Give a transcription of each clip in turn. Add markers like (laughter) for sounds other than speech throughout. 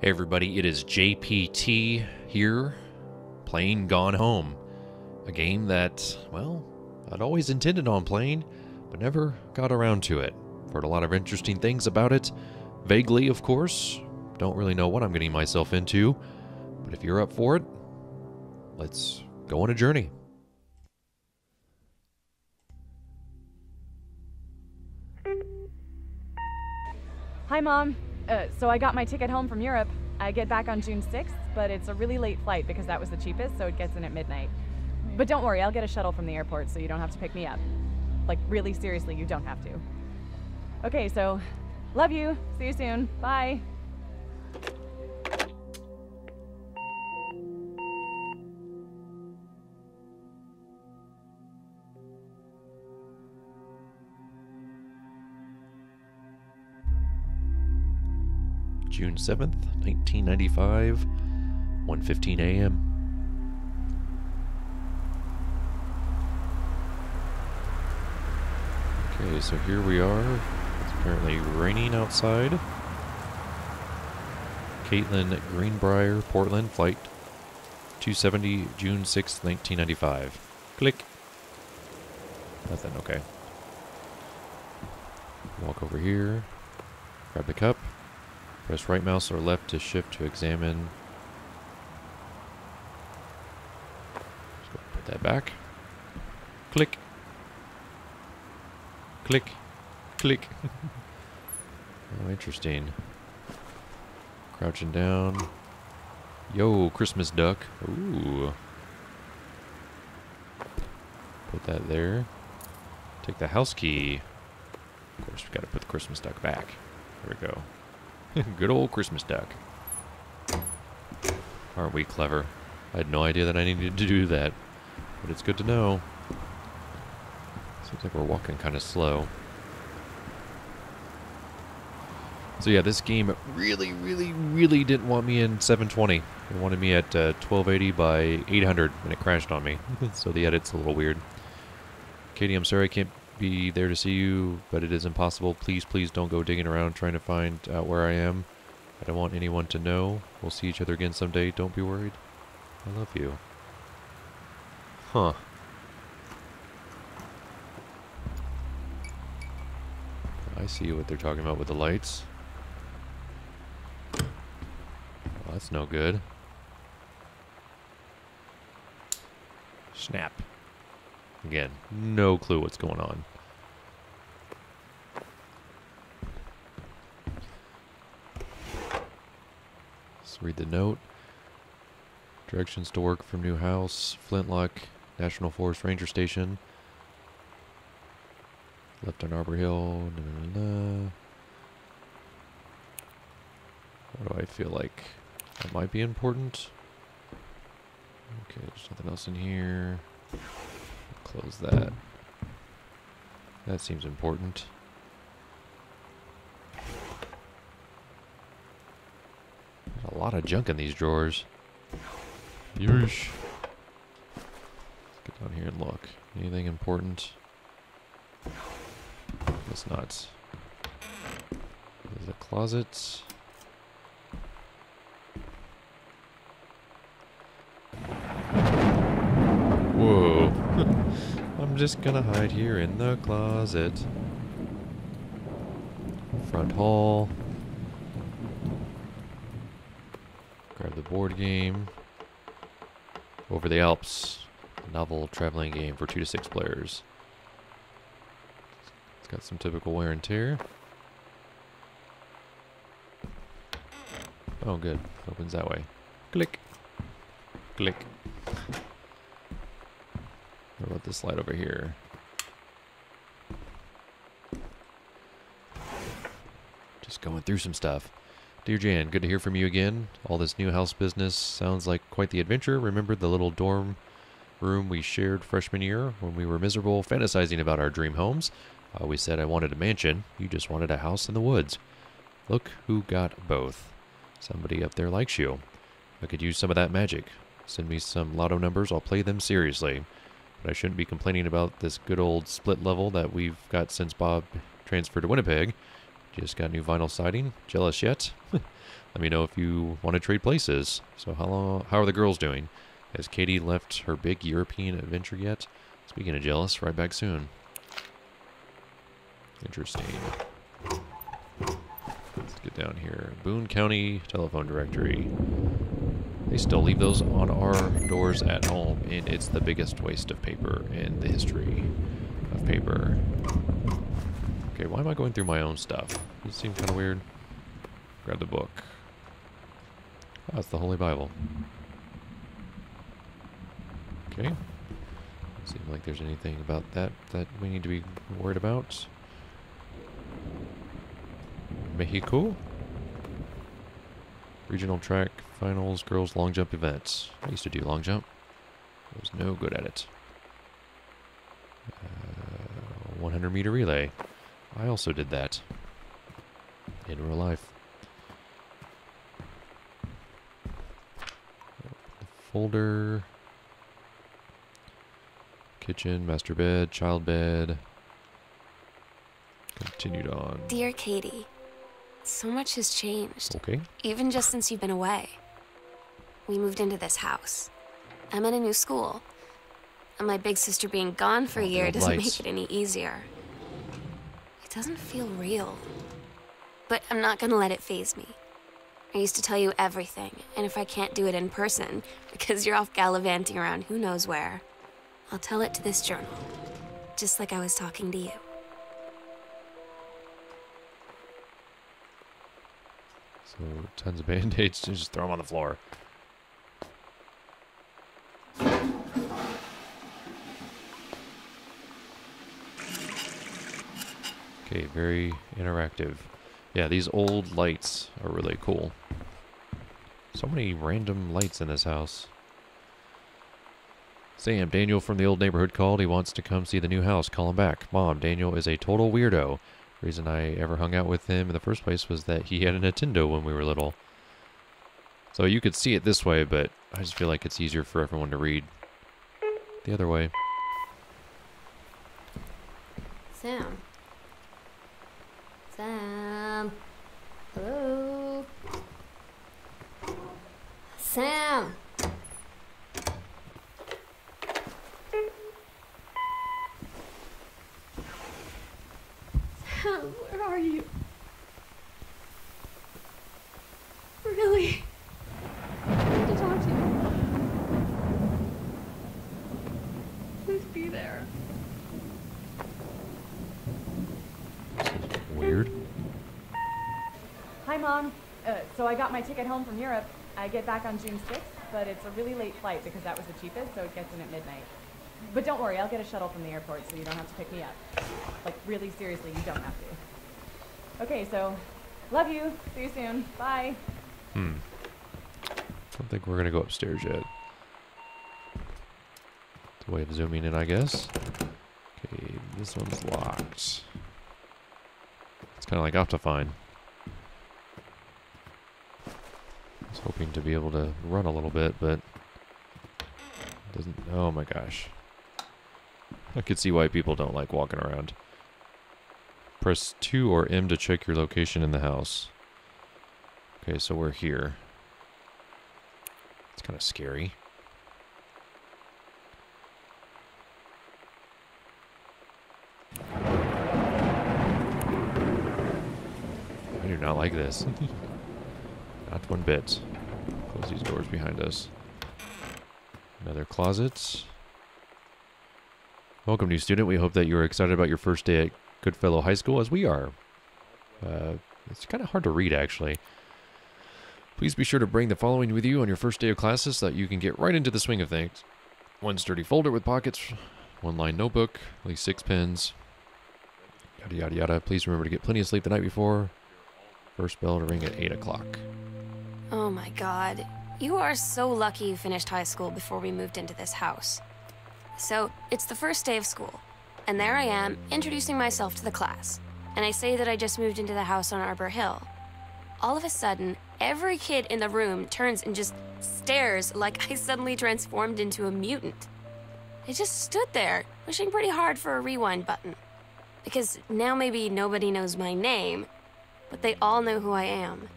Hey everybody, it is JPT here playing Gone Home. A game that, well, I'd always intended on playing, but never got around to it. Heard a lot of interesting things about it. Vaguely, of course. Don't really know what I'm getting myself into. But if you're up for it, let's go on a journey. Hi, Mom. Uh, so I got my ticket home from Europe. I get back on June 6th, but it's a really late flight because that was the cheapest, so it gets in at midnight. But don't worry, I'll get a shuttle from the airport so you don't have to pick me up. Like, really seriously, you don't have to. Okay, so love you. See you soon. Bye. June 7th, 1995, 1:15 a.m. Okay, so here we are. It's apparently raining outside. Kaitlin Greenbriar, Portland, flight 270, June 6th, 1995. Click. Nothing, okay. Walk over here. Grab the cup. Press right mouse or left to shift to examine. Put that back. Click. Click. Click. (laughs) oh, interesting. Crouching down. Yo, Christmas duck. Ooh. Put that there. Take the house key. Of course, we got to put the Christmas duck back. There we go. (laughs) Good old Christmas duck. Aren't we clever? I had no idea that I needed to do that. But it's good to know. Seems like we're walking kind of slow. So yeah, this game really, really, really didn't want me in 720. It wanted me at uh, 1280 by 800, and it crashed on me. (laughs) so the edit's a little weird. Katie, I'm sorry I can't be there to see you, but it is impossible. Please, please don't go digging around trying to find out where I am. I don't want anyone to know. We'll see each other again someday. Don't be worried. I love you. Huh. I see what they're talking about with the lights. Well, that's no good. Snap. Again, no clue what's going on. Let's read the note. Directions to work from new house, Flintlock, National Forest Ranger Station. Left on Arbor Hill. What do I feel like? That might be important. Okay, there's nothing else in here. Close that. That seems important. There's a lot of junk in these drawers. Yeesh. Let's get down here and look. Anything important? Guess not. There's a closet. Whoa. I'm just gonna hide here in the closet. Front hall. Grab the board game. Over the Alps. Novel traveling game for two to six players. It's got some typical wear and tear. Oh, good. Opens that way. Click. Click. About this light over here? Just going through some stuff. Dear Jan, good to hear from you again. All this new house business sounds like quite the adventure. Remember the little dorm room we shared freshman year when we were miserable, fantasizing about our dream homes? I always said I wanted a mansion. You just wanted a house in the woods. Look who got both. Somebody up there likes you. I could use some of that magic. Send me some lotto numbers, I'll play them seriously. But I shouldn't be complaining about this good old split level that we've got since Bob transferred to Winnipeg. Just got new vinyl siding. Jealous yet? (laughs) Let me know if you want to trade places. So how long, how are the girls doing? Has Katie left her big European adventure yet? Speaking of jealous, right back soon. Interesting. Let's get down here. Boone County telephone directory. They still leave those on our doors at home, and it's the biggest waste of paper in the history of paper. Okay, why am I going through my own stuff? This seems kind of weird. Grab the book. Oh, it's the Holy Bible. Okay. Seems like there's anything about that that we need to be worried about. Mexico? Regional track finals, girls long jump events. I used to do long jump. I was no good at it. Uh, 100 meter relay. I also did that in real life. Folder. Kitchen, master bed, child bed. Continued on. Dear Katie, so much has changed, Okay. even just since you've been away. We moved into this house. I'm in a new school. And my big sister being gone for Oh, a year doesn't (laughs) lights. make it any easier. It doesn't feel real. But I'm not gonna let it phase me. I used to tell you everything, and if I can't do it in person, (laughs) because you're off gallivanting around who knows where, I'll tell it to this journal. Just like I was talking to you. So tons of band-aids, just throw them on the floor. Okay, very interactive. Yeah, these old lights are really cool. So many random lights in this house. Sam, Daniel from the old neighborhood called. He wants to come see the new house. Call him back. Mom, Daniel is a total weirdo. Reason I ever hung out with him in the first place was that he had a Nintendo when we were little. So you could see it this way, but I just feel like it's easier for everyone to read the other way. Sam. Sam. Hello. Sam. Sam, (laughs) where are you? Really? I need to talk to you. Please be there. Weird. Hi, Mom. Uh, so I got my ticket home from Europe. I get back on June 6th, but it's a really late flight because that was the cheapest, so it gets in at midnight. But don't worry, I'll get a shuttle from the airport so you don't have to pick me up. Like, really seriously, you don't have to. Okay, so love you. See you soon. Bye. Hmm. Don't think we're gonna go upstairs yet. It's a way of zooming in, I guess. Okay, this one's locked. It's kind of like Optifine. I was hoping to be able to run a little bit, but doesn't. Oh my gosh! I could see why people don't like walking around. Press two or M to check your location in the house. Okay, so we're here. It's kind of scary. I do not like this. (laughs) not one bit. Close these doors behind us. Another closet. Welcome, new student. We hope that you're excited about your first day at Goodfellow High School, as we are. Uh, it's kind of hard to read, actually. Please be sure to bring the following with you on your first day of classes so that you can get right into the swing of things. One sturdy folder with pockets, one line notebook, at least six pens, yada yada yada. Please remember to get plenty of sleep the night before. First bell to ring at 8 o'clock. Oh my god. You are so lucky you finished high school before we moved into this house. So, it's the first day of school, and there I am, introducing myself to the class. And I say that I just moved into the house on Arbor Hill. All of a sudden, every kid in the room turns and just stares like I suddenly transformed into a mutant. I just stood there, wishing pretty hard for a rewind button. Because now maybe nobody knows my name, but they all know who I am.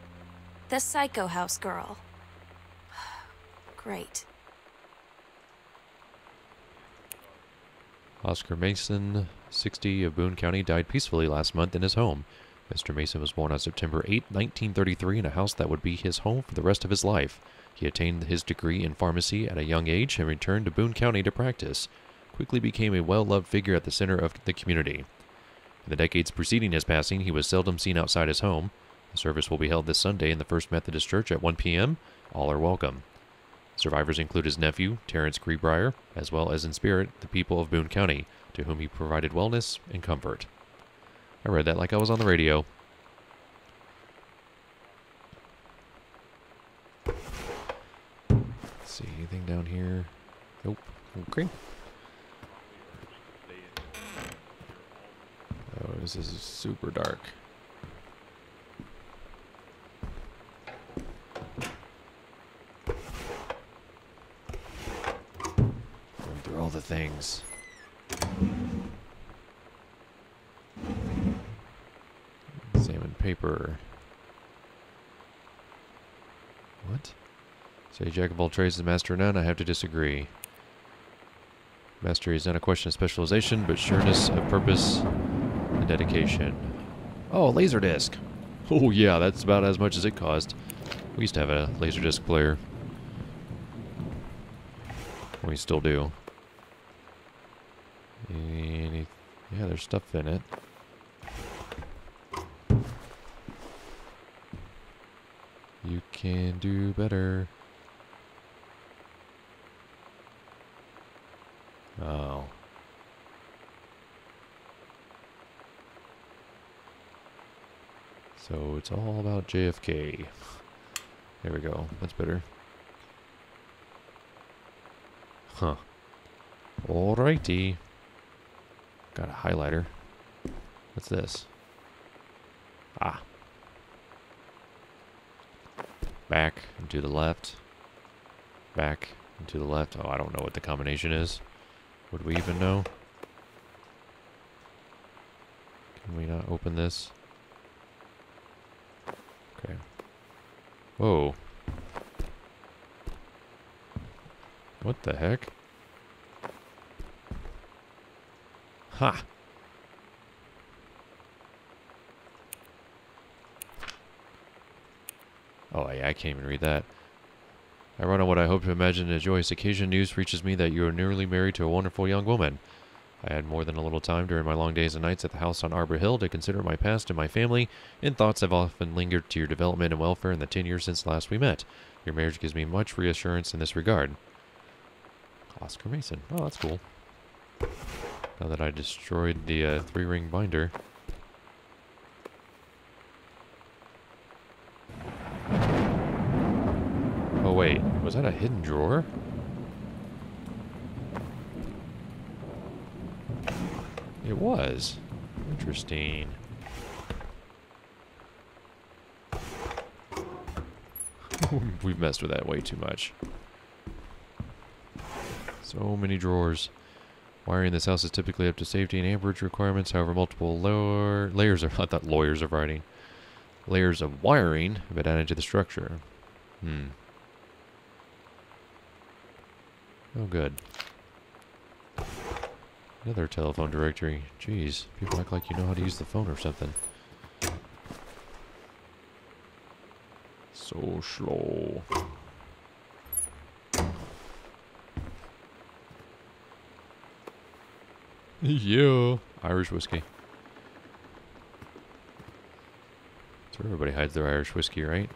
The Psycho House girl. (sighs) Great. Oscar Mason, 60, of Boone County, died peacefully last month in his home. Mr. Mason was born on September 8, 1933, in a house that would be his home for the rest of his life. He attained his degree in pharmacy at a young age and returned to Boone County to practice. Quickly became a well loved figure at the center of the community. In the decades preceding his passing, he was seldom seen outside his home. The service will be held this Sunday in the First Methodist Church at 1 p.m. All are welcome. Survivors include his nephew, Terrence Greenbriar, as well as in spirit the people of Boone County, to whom he provided wellness and comfort. I read that like I was on the radio. Let's see, anything down here? Nope. Okay. Oh, this is super dark. Going through all the things. Examine paper. What? Say Jack of all trades and master of none, I have to disagree. Mastery is not a question of specialization, but sureness of purpose and dedication. Oh, a laser disc. Oh yeah, that's about as much as it cost. We used to have a laser disc player. We still do. Any, yeah, there's stuff in it. You can do better. Oh. So it's all about JFK. There we go. That's better. Huh. Alrighty. Got a highlighter. What's this? Ah. Back and to the left. Back and to the left. Oh, I don't know what the combination is. Would we even know? Can we not open this? Okay. Whoa. What the heck? Ha! Oh, yeah, I can't even read that. I run on what I hope to imagine a joyous occasion. News reaches me that you are newly married to a wonderful young woman. I had more than a little time during my long days and nights at the house on Arbor Hill to consider my past and my family, and thoughts have often lingered to your development and welfare in the ten years since last we met. Your marriage gives me much reassurance in this regard. Oscar Mason. Oh, that's cool. Now that I destroyed the uh, three-ring binder. Oh wait, was that a hidden drawer? It was. Interesting. (laughs) We've messed with that way too much. So many drawers. Wiring in this house is typically up to safety and amperage requirements. However, multiple lower layers of (laughs) I thought lawyers of writing. Layers of wiring have been added to the structure. Hmm. Oh, good. Another telephone directory. Jeez, people act like you know how to use the phone or something. So slow. yeah. Irish whiskey. That's where everybody hides their Irish whiskey, right?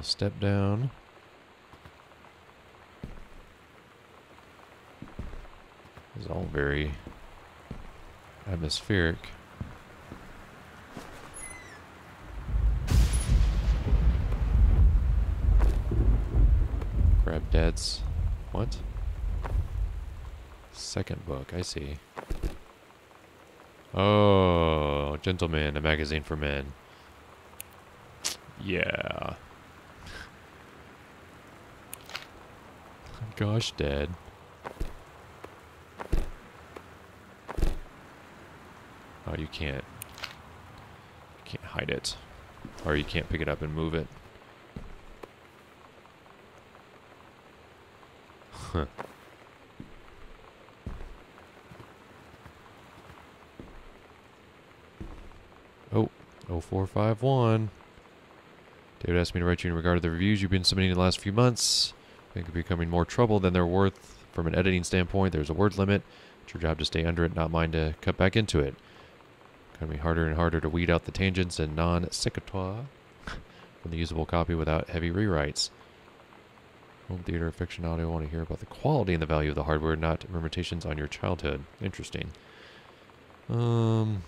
Little step down. It's all very atmospheric. Grab Dad's. What? Second book, I see. Oh, Gentleman, a magazine for men. Yeah. Gosh, Dad. Oh, you can't. You can't hide it. Or you can't pick it up and move it. Huh. Oh, 0451. David asked me to write you in regard to the reviews you've been submitting in the last few months. I think you're becoming more trouble than they're worth from an editing standpoint. There's a word limit. It's your job to stay under it, not mine to cut back into it. Gonna be harder and harder to weed out the tangents and non sequitur (laughs) from the usable copy without heavy rewrites. Home theater aficionado want to hear about the quality and the value of the hardware, not limitations on your childhood. Interesting. Um.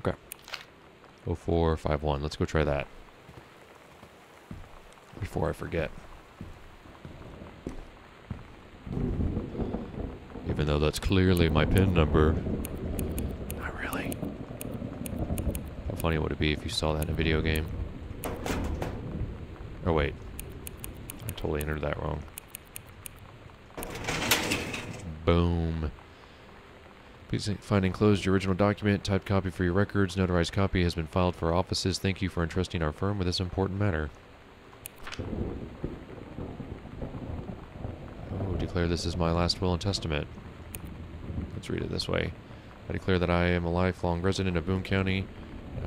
Okay. 0451. Let's go try that. Before I forget. Even though that's clearly my PIN number. Not really. How funny would it be if you saw that in a video game? Oh, wait. I totally entered that wrong. Boom. Please find enclosed your original document, typed copy for your records, notarized copy has been filed for offices. Thank you for entrusting our firm with this important matter. Oh, declare this is my last will and testament. Let's read it this way. I declare that I am a lifelong resident of Boone County.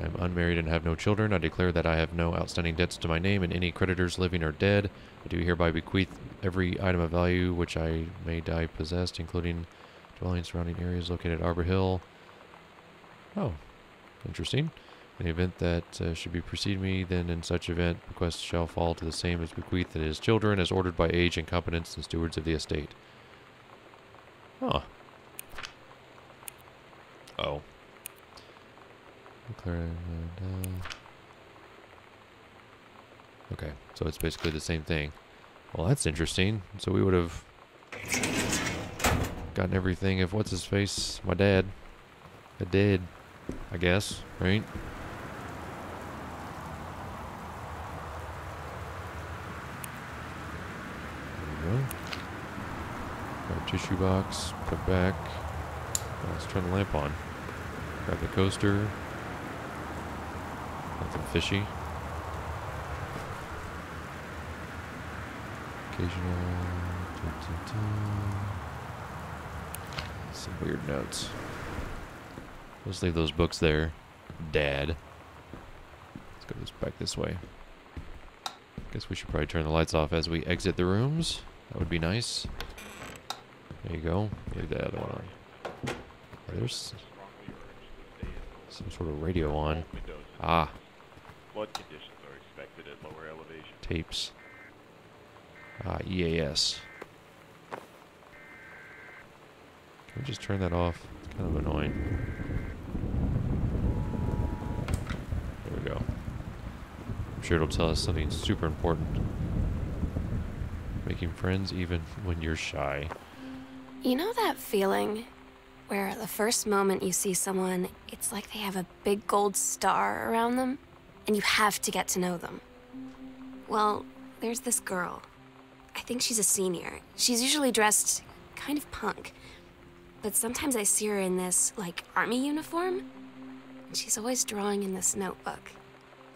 I am unmarried and have no children. I declare that I have no outstanding debts to my name and any creditors living or dead. I do hereby bequeath every item of value which I may die possessed, including dwelling surrounding areas located at Arbor Hill. Oh, interesting. The event that uh, should be precede me, then in such event, bequest shall fall to the same as bequeathed to his children, as ordered by age and competence and stewards of the estate. Huh. Oh. Okay, so it's basically the same thing. Well, that's interesting. So we would have gotten everything if what's his face, my dad, had dead, I guess, right? There we go. Grab tissue box, put back. Oh, let's turn the lamp on. Grab the coaster. Nothing fishy. Occasional. dun, dun, dun. Some weird notes. Let's leave those books there. Dad. Let's go this back this way. Guess we should probably turn the lights off as we exit the rooms. That would be nice. There you go. Leave the other one on. There's some sort of radio on. Ah, Flood conditions are expected at lower elevation. tapes. Ah, EAS. Can we just turn that off? It's kind of annoying. There we go. I'm sure it'll tell us something super important. Making friends even when you're shy. You know that feeling where the first moment you see someone, it's like they have a big gold star around them, and you have to get to know them? Well, there's this girl. I think she's a senior. She's usually dressed kind of punk, but sometimes I see her in this, like, army uniform, and she's always drawing in this notebook,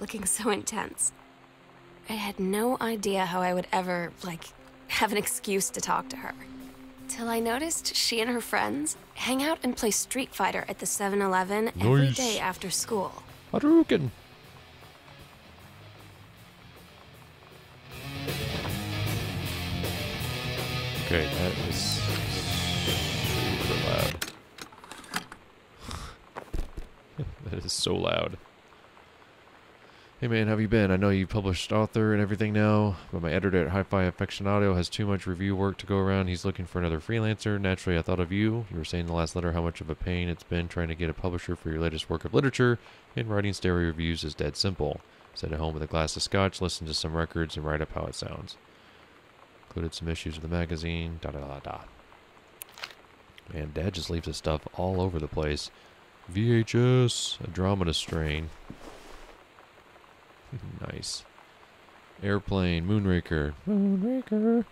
looking so intense. I had no idea how I would ever, like, have an excuse to talk to her. Till I noticed she and her friends hang out and play Street Fighter at the 7 Eleven every Nice. day after school. Hadouken! Okay, that is super loud. (laughs) that is so loud. Hey man, how have you been? I know you published author and everything now, but my editor at Hi-Fi Aficionado has too much review work to go around. He's looking for another freelancer. Naturally, I thought of you. You were saying in the last letter how much of a pain it's been trying to get a publisher for your latest work of literature, and writing stereo reviews is dead simple. Sit at home with a glass of scotch, listen to some records, and write up how it sounds. Included some issues of the magazine, da da da da. Man, Dad just leaves his stuff all over the place. VHS, Andromeda Strain. (laughs) nice. Airplane, Moonraker, Moonraker,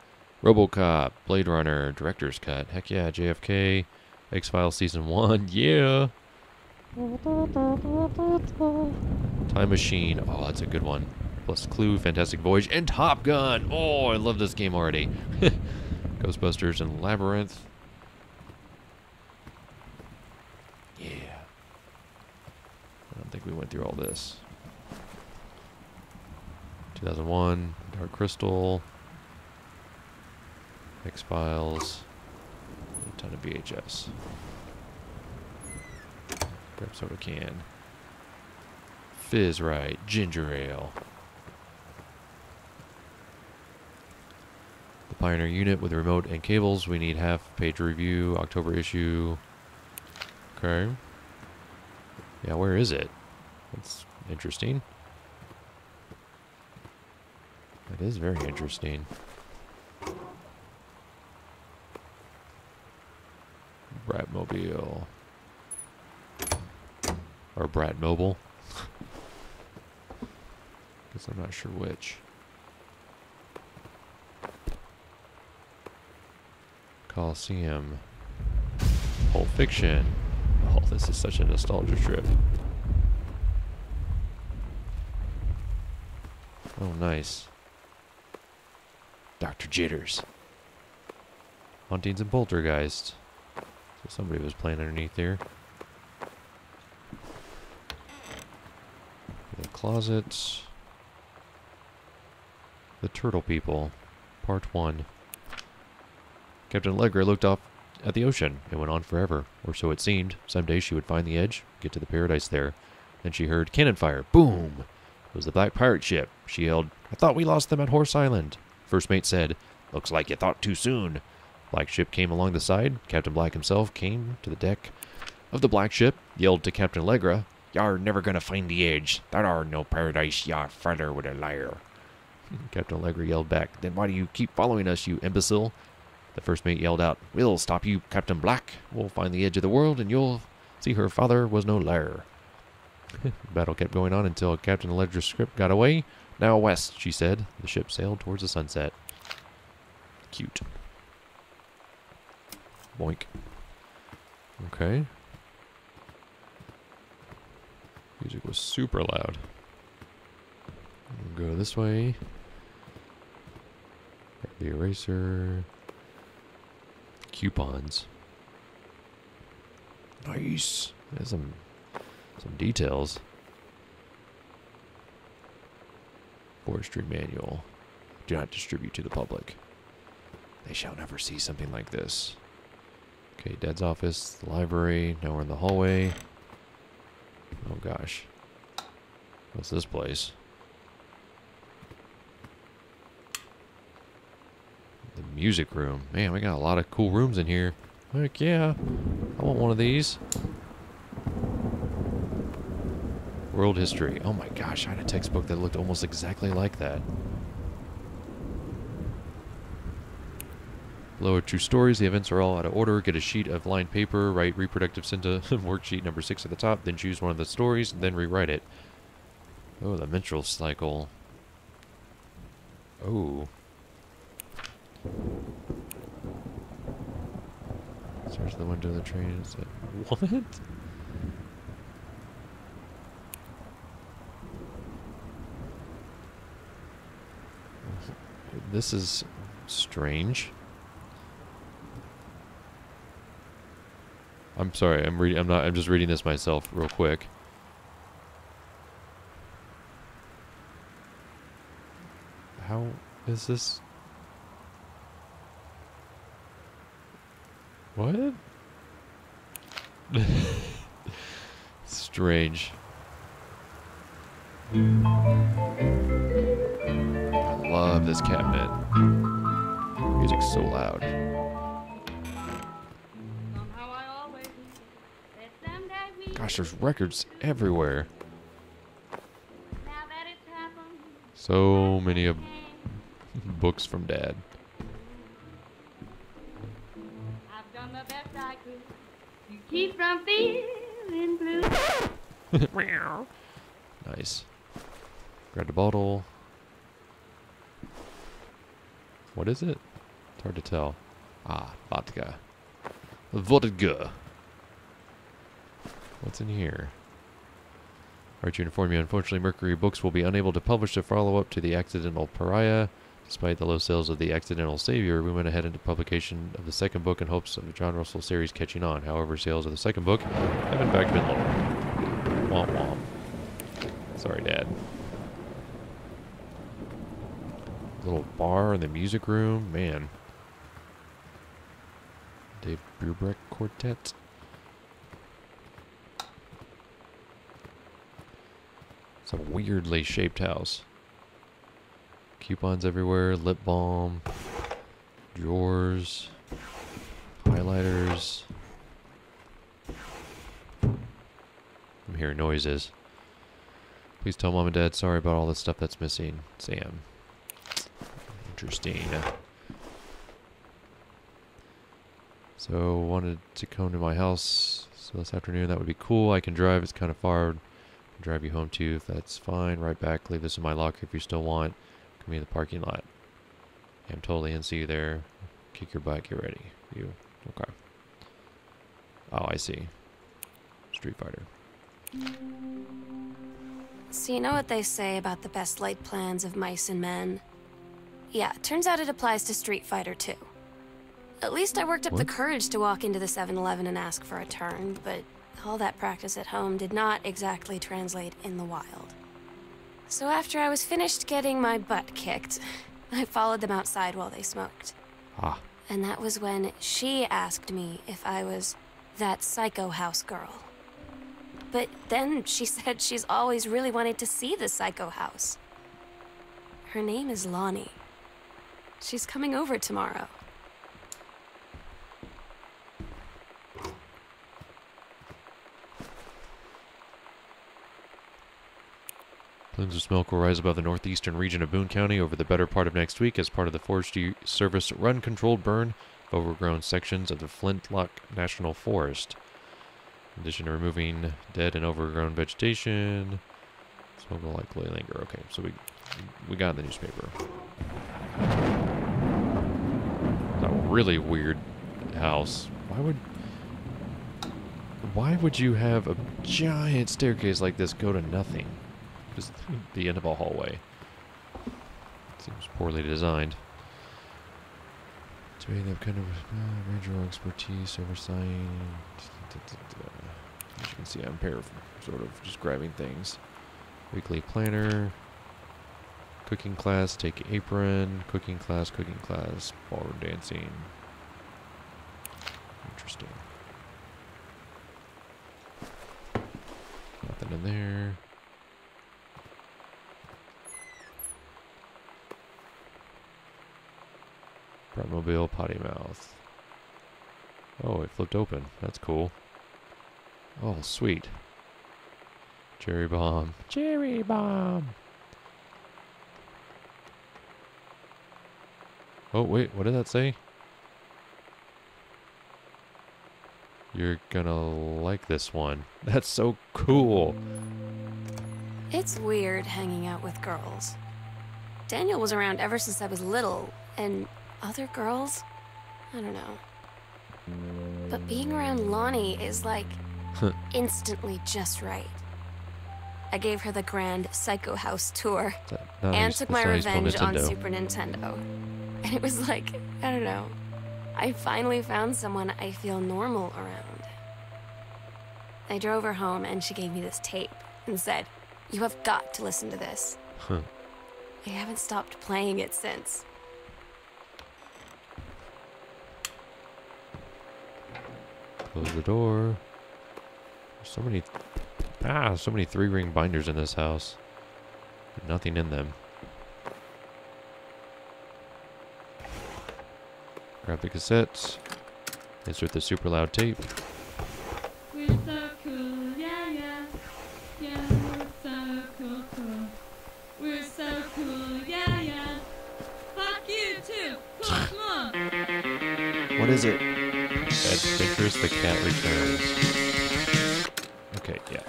RoboCop, Blade Runner, Director's Cut. Heck yeah, JFK, X Files season one. (laughs) Yeah. Time Machine. Oh, that's a good one. Plus Clue, Fantastic Voyage, and Top Gun. Oh, I love this game already. (laughs) Ghostbusters and Labyrinth. Yeah. I don't think we went through all this. 2001, Dark Crystal, X Files, a ton of VHS. Grab soda can. Fizz right, ginger ale. The Pioneer unit with remote and cables. We need half page review, October issue. Okay. Yeah, where is it? That's interesting. That is very interesting. Bratmobile. Or Bratmobile. (laughs) Guess I'm not sure which. Coliseum. Pulp Fiction. Oh, this is such a nostalgia trip. Oh, nice. Dr. Jitters. Hauntings and Poltergeist. So somebody was playing underneath there. The closet. The Turtle People. Part 1. Captain Allegra looked off at the ocean. It went on forever, or so it seemed. Someday she would find the edge, get to the paradise there. Then she heard cannon fire. Boom! It was the Black Pirate ship. She yelled, I thought we lost them at Horse Island. First mate said, Looks like you thought too soon. Black ship came along the side. Captain Black himself came to the deck of the black ship, yelled to Captain Allegra, You're never gonna find the edge. That are no paradise, ya feller with a liar. (laughs) Captain Allegra yelled back, Then why do you keep following us, you imbecile? The first mate yelled out, We'll stop you, Captain Black. We'll find the edge of the world, and you'll see her father was no liar. (laughs) battle kept going on until Captain Allegra's script got away. Now west, she said. The ship sailed towards the sunset. Cute. Boink. Okay. Music was super loud. Go this way. The eraser. Coupons. Nice. There's some some details. Forestry manual. Do not distribute to the public. They shall never see something like this. Okay, Dad's office, the library. Now we're in the hallway. Oh gosh. What's this place? The music room. Man, we got a lot of cool rooms in here. Heck yeah. I want one of these. World history. Oh my gosh, I had a textbook that looked almost exactly like that. Lower true stories. The events are all out of order. Get a sheet of lined paper. Write reproductive synta (laughs) worksheet number six at the top. Then choose one of the stories. And then rewrite it. Oh, the menstrual cycle. Oh. Search the window of the train. Is it (laughs) what? This is strange. I'm sorry. I'm reading. I'm not. I'm just reading this myself, real quick. How is this? What? (laughs) Strange. This cabinet. Music's so loud. Gosh, there's records everywhere. So many of (laughs) books from Dad. I've done the best I could to keep from feeling blue. (laughs) Nice. Grab the bottle. What is it? It's hard to tell. Ah, vodka. vodka. What's in here? Right to inform you, unfortunately, Mercury Books will be unable to publish a follow-up to The Accidental Pariah. Despite the low sales of The Accidental Savior, we went ahead into publication of the second book in hopes of the John Russell series catching on. However, sales of the second book have in fact been lower. Womp womp. Sorry, Dad. Little bar in the music room, man. Dave Brubeck Quartet. It's a weirdly shaped house. Coupons everywhere, lip balm, drawers, highlighters. I'm hearing noises. Please tell mom and dad sorry about all the stuff that's missing. Sam. Interesting. So wanted to come to my house so this afternoon. That would be cool. I can drive. It's kind of far. Drive you home too if that's fine. Right back. Leave this in my locker if you still want. Come in the parking lot. I'm totally in. See you there. Kick your butt. Get ready. You. Okay. Oh, I see. Street Fighter. So you know what they say about the best laid plans of mice and men? Yeah, turns out it applies to Street Fighter too. At least I worked up the courage to walk into the 7-Eleven and ask for a turn, but all that practice at home did not exactly translate in the wild. So after I was finished getting my butt kicked, (laughs) I followed them outside while they smoked. Ah. And that was when she asked me if I was that psycho house girl. But then she (laughs) said she's always really wanted to see the psycho house. Her name is Lonnie. She's coming over tomorrow. Plumes of smoke will rise above the northeastern region of Boone County over the better part of next week as part of the Forestry Service run controlled burn of overgrown sections of the Flintlock National Forest. In addition to removing dead and overgrown vegetation, smoke will likely linger. Okay, so we we got the newspaper. Really weird house. Why would why would you have a giant staircase like this go to nothing? Just the end of a hallway. Seems poorly designed. So we have kind of uh, expertise, oversight. As you can see, I'm paraph- sort of just grabbing things. Weekly planner. Cooking class, take apron. Cooking class, cooking class. Ballroom dancing. Interesting. Nothing in there. Bratmobile potty mouth. Oh, it flipped open. That's cool. Oh, sweet. Cherry bomb. Cherry bomb. Oh, wait, what did that say? You're gonna like this one. (laughs) That's so cool. It's weird hanging out with girls. Daniel was around ever since I was little, and other girls? I don't know. But being around Lonnie is like instantly just right. I gave her the grand Psycho House tour and took my revenge on Super Nintendo. And it was like, I don't know. I finally found someone I feel normal around. I drove her home and she gave me this tape and said, You have got to listen to this. Huh. I haven't stopped playing it since. Close the door. There's so many, ah, so many three-ring binders in this house. Nothing in them. Grab the cassettes. Insert the super loud tape. We're so cool, yeah, yeah. Yeah, we're so cool, cool. We're so cool, yeah, yeah. Fuck you too. Cool, (laughs) come. What is it? Adventures the Cat Returns. Okay, yeah.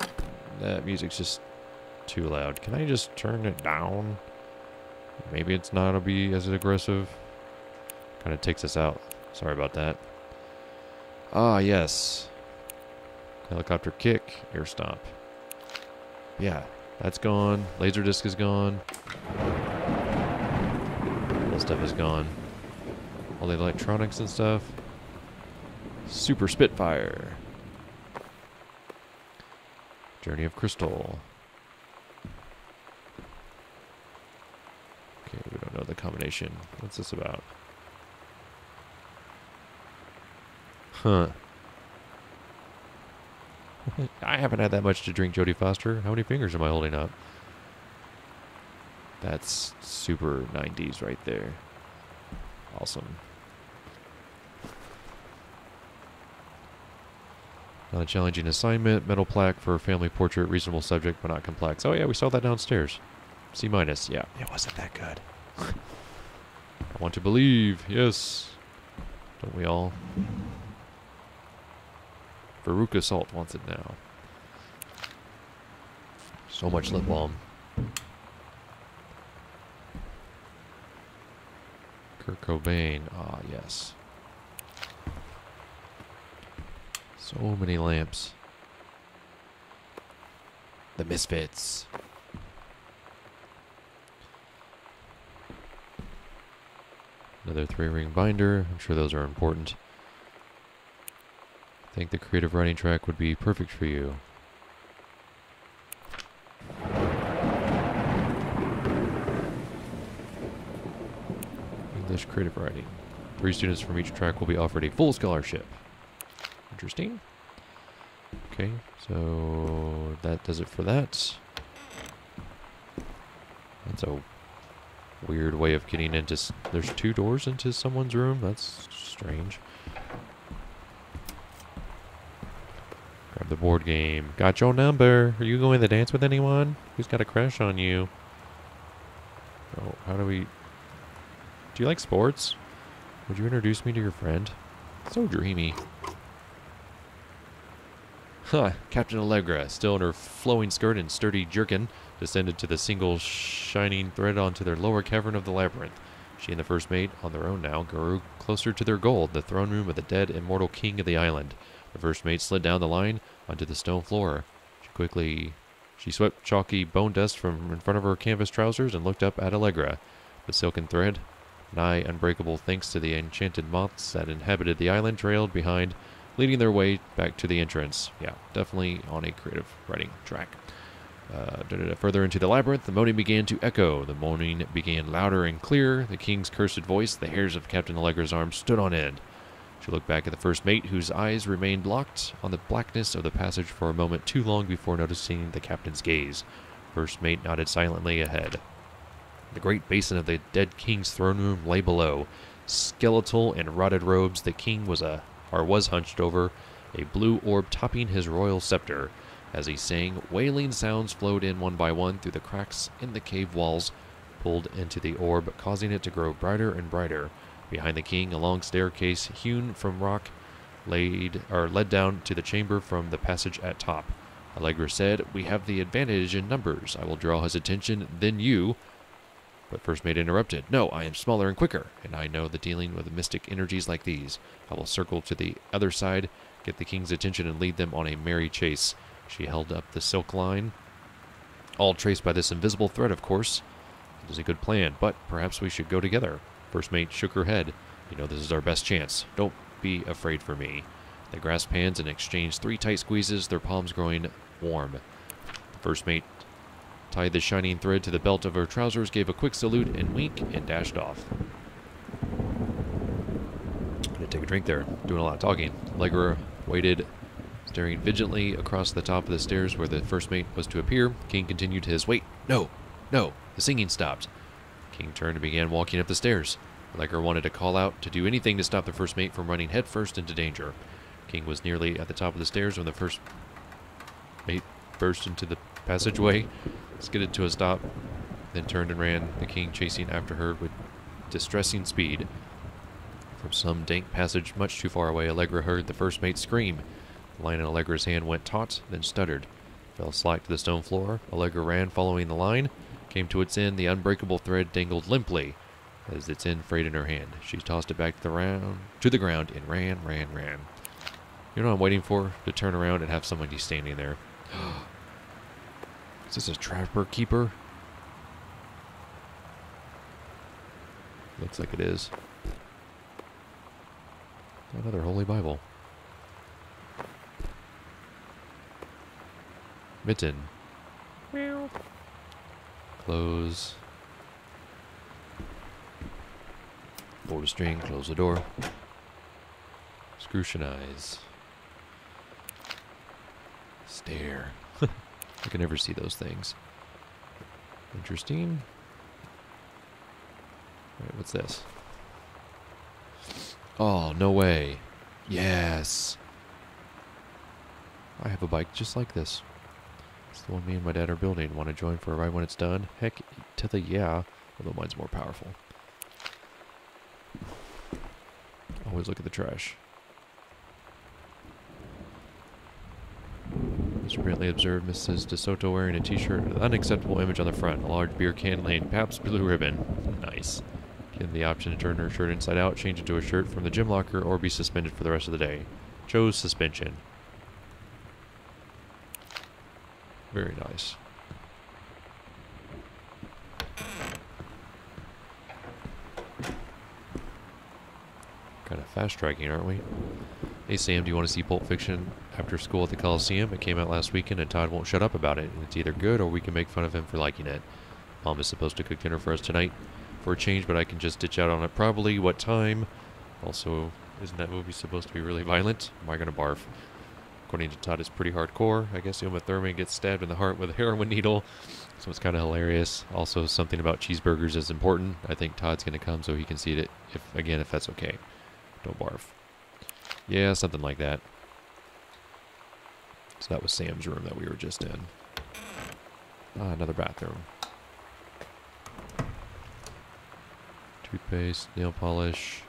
That music's just too loud. Can I just turn it down? Maybe it's not to be as aggressive. Kind of takes us out. Sorry about that. Ah, yes. Helicopter kick, air stomp. Yeah, that's gone. Laser disc is gone. All that stuff is gone. All the electronics and stuff. Super Spitfire. Journey of Crystal. Okay, we don't know the combination. What's this about? Huh. (laughs) I haven't had that much to drink, Jodie Foster. How many fingers am I holding up? That's super 90s right there. Awesome. Not a challenging assignment. Metal plaque for family portrait. Reasonable subject, but not complex. Oh yeah, we saw that downstairs. C minus. Yeah, it wasn't that good. (laughs) I want to believe. Yes. Don't we all? Veruca Salt wants it now. So much lip balm. Kurt Cobain. Ah, yes. So many lamps. The Misfits. Another three ring binder. I'm sure those are important. I think the creative writing track would be perfect for you. English creative writing. Three students from each track will be offered a full scholarship. Interesting. Okay, so that does it for that. That's a weird way of getting into. There's two doors into someone's room. That's strange. Grab the board game. Got your number. Are you going to dance with anyone? Who's got a crush on you? Oh, how do we? Do you like sports? Would you introduce me to your friend? So dreamy. Huh, Captain Allegra, still in her flowing skirt and sturdy jerkin, descended to the single shining thread onto their lower cavern of the labyrinth. She and the first mate, on their own now, grew closer to their goal, the throne room of the dead immortal king of the island. The first mate slid down the line onto the stone floor. She quickly she swept chalky bone dust from in front of her canvas trousers and looked up at Allegra. The silken thread, nigh unbreakable thanks to the enchanted moths that inhabited the island, trailed behind, leading their way back to the entrance. Yeah, definitely on a creative writing track. Uh, further into the labyrinth, the moaning began to echo. The moaning began louder and clearer. The king's cursed voice, the hairs of Captain Allegra's arms stood on end. She looked back at the first mate, whose eyes remained locked on the blackness of the passage for a moment too long before noticing the captain's gaze. First mate nodded silently ahead. The great basin of the dead king's throne room lay below. Skeletal in rotted robes, the king was a or was hunched over, a blue orb topping his royal scepter. As he sang, wailing sounds flowed in one by one through the cracks in the cave walls, pulled into the orb, causing it to grow brighter and brighter. Behind the king, a long staircase hewn from rock laid or led down to the chamber from the passage at top. Allegra said, We have the advantage in numbers. I will draw his attention, then you. But First Mate interrupted. No, I am smaller and quicker, and I know the dealing with mystic energies like these. I will circle to the other side, get the king's attention, and lead them on a merry chase. She held up the silk line. All traced by this invisible thread, of course. It is a good plan, but perhaps we should go together. First Mate shook her head. You know this is our best chance. Don't be afraid for me. They grasped hands and exchanged three tight squeezes, their palms growing warm. The First Mate tied the shining thread to the belt of her trousers, gave a quick salute and wink, and dashed off. Gonna take a drink there. Doing a lot of talking. Allegra waited, staring vigilantly across the top of the stairs where the first mate was to appear. King continued his wait. No, no. The singing stopped. King turned and began walking up the stairs. Allegra wanted to call out to do anything to stop the first mate from running headfirst into danger. King was nearly at the top of the stairs when the first mate burst into the passageway, skidded to a stop, then turned and ran, the king chasing after her with distressing speed. From some dank passage much too far away, Allegra heard the first mate scream. The line in Allegra's hand went taut, then stuttered. Fell slack to the stone floor. Allegra ran, following the line. Came to its end. The unbreakable thread dangled limply as its end frayed in her hand. She tossed it back to the, round, to the ground and ran, ran, ran. You know what I'm waiting for? To turn around and have somebody standing there. (gasps) Is this a trapper keeper? Looks like it is. Another Holy Bible. Mitten. Meow. Close. Pull the string, close the door. Scrutinize. Stare. (laughs) I can never see those things. Interesting. Alright, what's this? Oh, no way. Yes. I have a bike just like this. It's the one me and my dad are building. Want to join for a ride when it's done? Heck to the yeah, although mine's more powerful. Always look at the trash. Mr. Brantley observed Mrs. DeSoto wearing a t-shirt with an unacceptable image on the front, a large beer can laying Pabst Blue Ribbon. Nice. Given the option to turn her shirt inside out, change it to a shirt from the gym locker, or be suspended for the rest of the day. Chose suspension. Very nice. Fast tracking, aren't we? Hey Sam, do you want to see Pulp Fiction after school at the Coliseum? It came out last weekend and Todd won't shut up about it. It's either good or we can make fun of him for liking it. Mom is supposed to cook dinner for us tonight for a change, but I can just ditch out on it probably. What time? Also, isn't that movie supposed to be really violent? Am I going to barf? According to Todd, it's pretty hardcore. I guess Uma Thurman gets stabbed in the heart with a heroin needle, so it's kind of hilarious. Also, something about cheeseburgers is important. I think Todd's going to come so he can see it, if again, if that's okay. Don't barf. Yeah, something like that. So that was Sam's room that we were just in. Ah, another bathroom. Toothpaste, nail polish.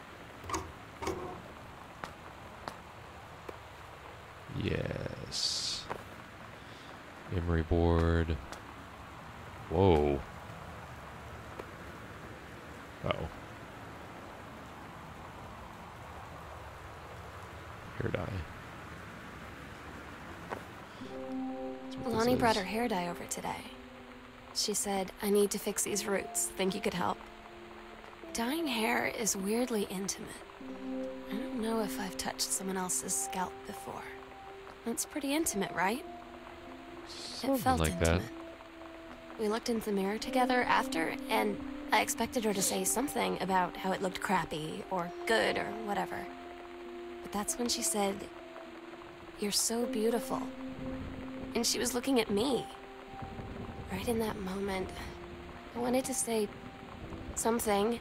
Yes. Emery board. Whoa. Uh oh. Hair dye. Lonnie brought her hair dye over today. She said, I need to fix these roots. Think you could help? Dyeing hair is weirdly intimate. I don't know if I've touched someone else's scalp before. That's pretty intimate, right? Something it felt like that. intimate. We looked in the mirror together after, and I expected her to say something about how it looked crappy or good or whatever. That's when she said, You're so beautiful. And she was looking at me. Right in that moment, I wanted to say something,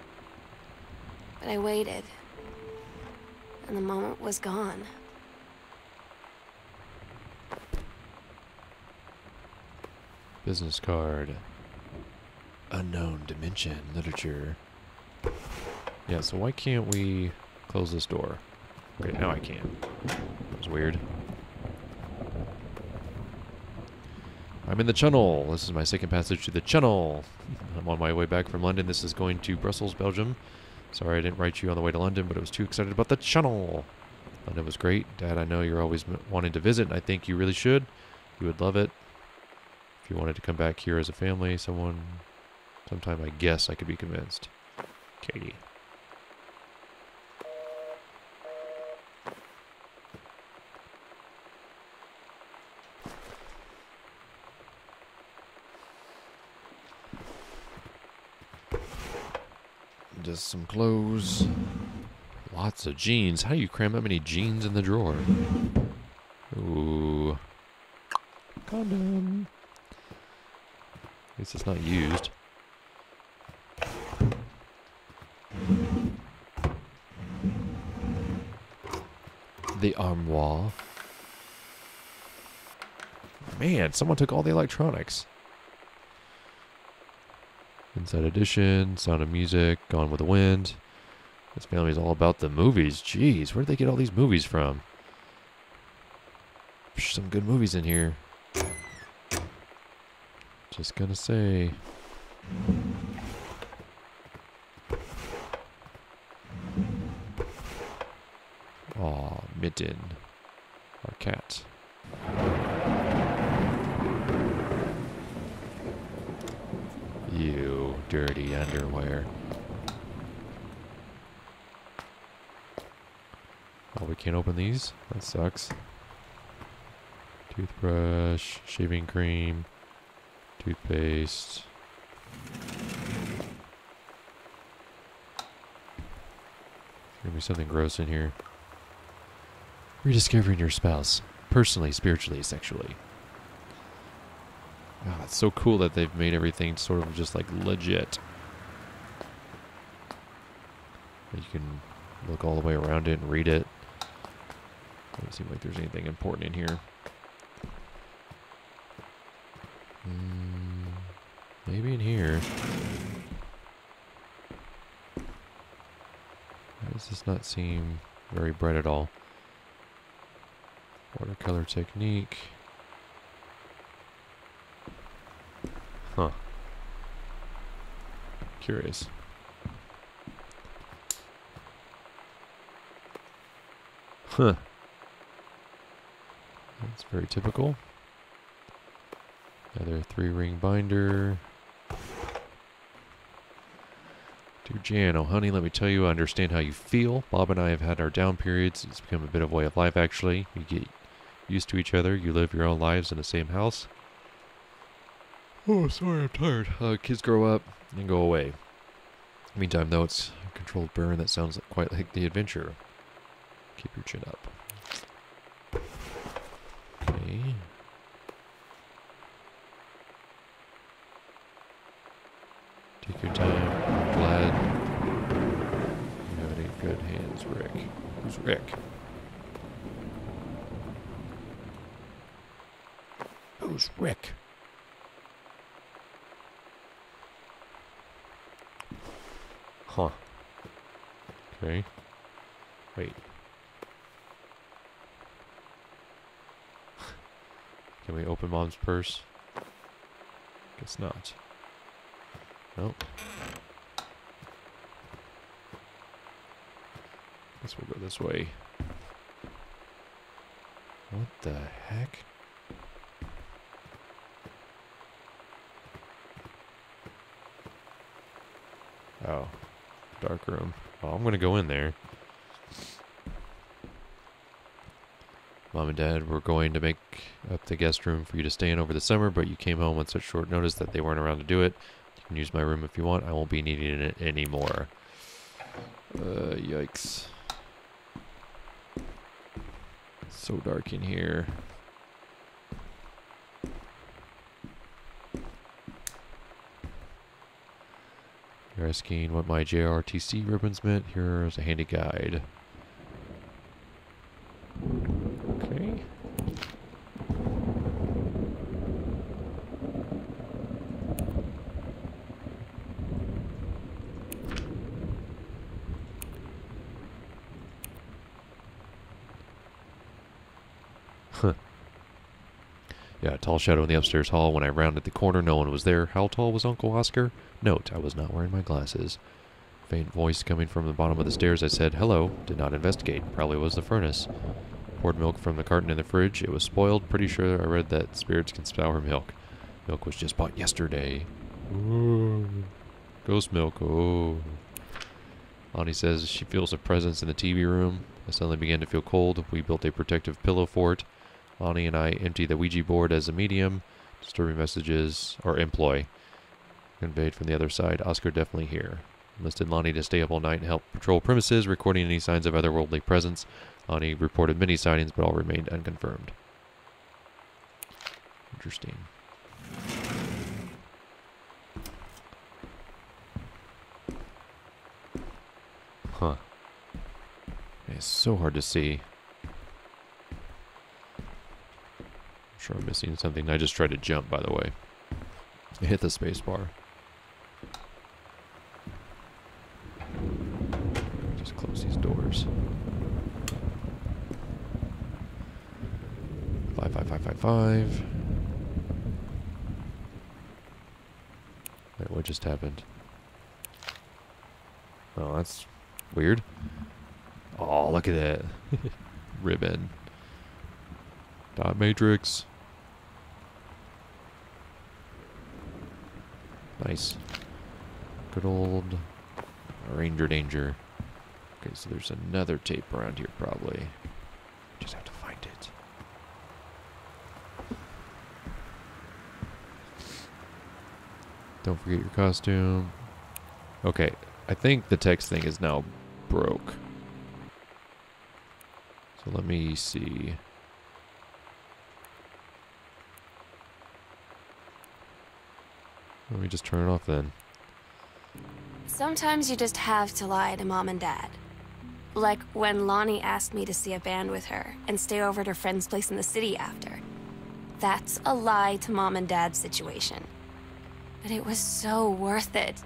but I waited. And the moment was gone. Business card. Unknown dimension literature. Yeah, so why can't we close this door? Okay, now I can. That was weird. I'm in the channel. This is my second passage to the channel. (laughs) I'm on my way back from London. This is going to Brussels, Belgium. Sorry I didn't write you on the way to London, but I was too excited about the channel. London was great. Dad, I know you're always wanting to visit, and I think you really should. You would love it. If you wanted to come back here as a family, someone, sometime, I guess I could be convinced. Katie. Just some clothes. Lots of jeans. How do you cram that many jeans in the drawer? Ooh. Condom. At least it's not used. The armoire. Man, someone took all the electronics. Inside Edition, Sound of Music, Gone with the Wind. This family's all about the movies. Jeez, where did they get all these movies from? Some good movies in here. Just gonna say. Aw, Mitten. Our cat. You dirty underwear. Oh, we can't open these? That sucks. Toothbrush, shaving cream, toothpaste. There's Gonna be something gross in here. Rediscovering your spouse, personally, spiritually, sexually. God, it's so cool that they've made everything sort of just like legit. You can look all the way around it and read it. Doesn't seem like there's anything important in here. Mm, maybe in here. Why does this not seem very bright at all? Watercolor technique. Huh. Curious. Huh. That's very typical. Another three ring binder. Dear Jan, oh honey, let me tell you, I understand how you feel. Bob and I have had our down periods. It's become a bit of a way of life, actually. You get used to each other. You live your own lives in the same house. Oh, sorry, I'm tired. Uh, kids grow up and go away. Meantime, though, it's a controlled burn that sounds quite like the adventure. Keep your chin up. Okay. Take your time. I'm glad you have any good hands, Rick. Who's Rick? Who's Rick? Huh. Okay. Wait. Can we purse? Guess not. Nope. Guess we'll go this way. What the heck? Oh. Dark room. Oh, I'm gonna go in there. Mom and Dad were going to make up the guest room for you to stay in over the summer, but you came home on such short notice that they weren't around to do it. You can use my room if you want. I won't be needing it anymore. Uh, yikes. So dark in here. You're asking what my JROTC ribbons meant? Here's a handy guide. Okay. Huh. Yeah, a tall shadow in the upstairs hall. When I rounded the corner, no one was there. How tall was Uncle Oscar? Note, I was not wearing my glasses. Faint voice coming from the bottom of the stairs. I said, hello. Did not investigate. Probably was the furnace. Poured milk from the carton in the fridge. It was spoiled. Pretty sure I read that spirits can sour milk. Milk was just bought yesterday. Ooh. Ghost milk. Oh. Lonnie says she feels a presence in the TV room. I suddenly began to feel cold. We built a protective pillow for it. Lonnie and I empty the Ouija board as a medium. Disturbing messages or employ conveyed from the other side. Oscar definitely here. Enlisted Lonnie to stay up all night and help patrol premises, recording any signs of otherworldly presence. Lonnie reported many sightings, but all remained unconfirmed. Interesting. Huh. It's so hard to see. I'm sure I'm missing something. I just tried to jump, by the way. I hit the space bar. Just close these doors. Five, five, five, five, five. Wait, what just happened? Oh, that's weird. Oh, look at that. (laughs) Ribbon. Dot matrix. Nice. Good old Ranger Danger. Okay, so there's another tape around here probably. Just have to find it. Don't forget your costume. Okay, I think the text thing is now broke. So let me see. Let me just turn it off then. Sometimes you just have to lie to mom and dad. Like when Lonnie asked me to see a band with her and stay over at her friend's place in the city after. That's a lie to mom and dad's situation. But it was so worth it.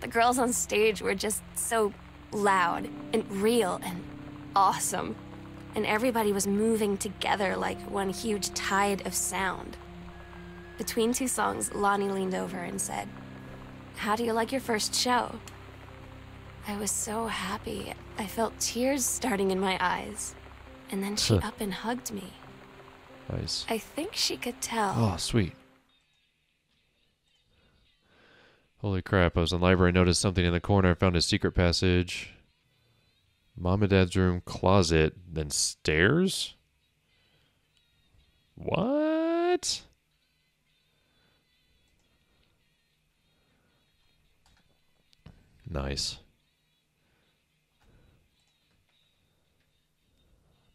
The girls on stage were just so loud and real and awesome. And everybody was moving together like one huge tide of sound. Between two songs, Lonnie leaned over and said, How do you like your first show? I was so happy. I felt tears starting in my eyes. And then she Huh. up and hugged me. Nice. I think she could tell. Oh, sweet. Holy crap, I was in the library, noticed something in the corner, I found a secret passage. Mom and Dad's room, closet, then stairs? What? Nice.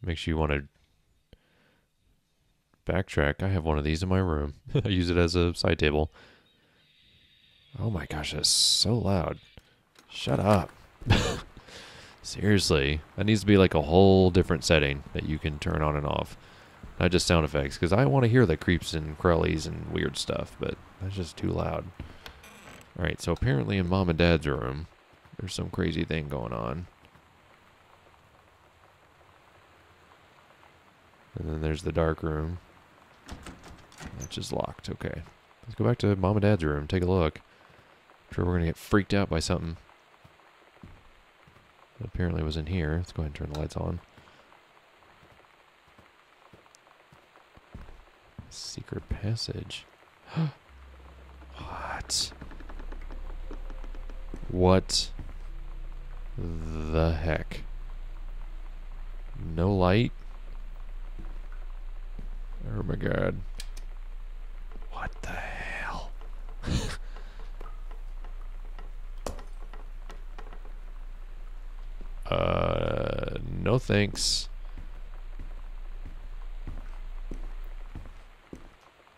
Makes you want to backtrack. I have one of these in my room. (laughs) I use it as a side table. Oh my gosh, that's so loud. Shut up. (laughs) Seriously, that needs to be like a whole different setting that you can turn on and off. Not just sound effects, because I want to hear the creeps and crawlies and weird stuff, but that's just too loud. Alright, so apparently in mom and dad's room, there's some crazy thing going on. And then there's the dark room. That's just locked. Okay. Let's go back to mom and dad's room. Take a look. I'm sure we're going to get freaked out by something. That apparently was in here. Let's go ahead and turn the lights on. Secret passage. (gasps) what? What the heck? No light? Oh my god. What the hell? (laughs) uh, no thanks.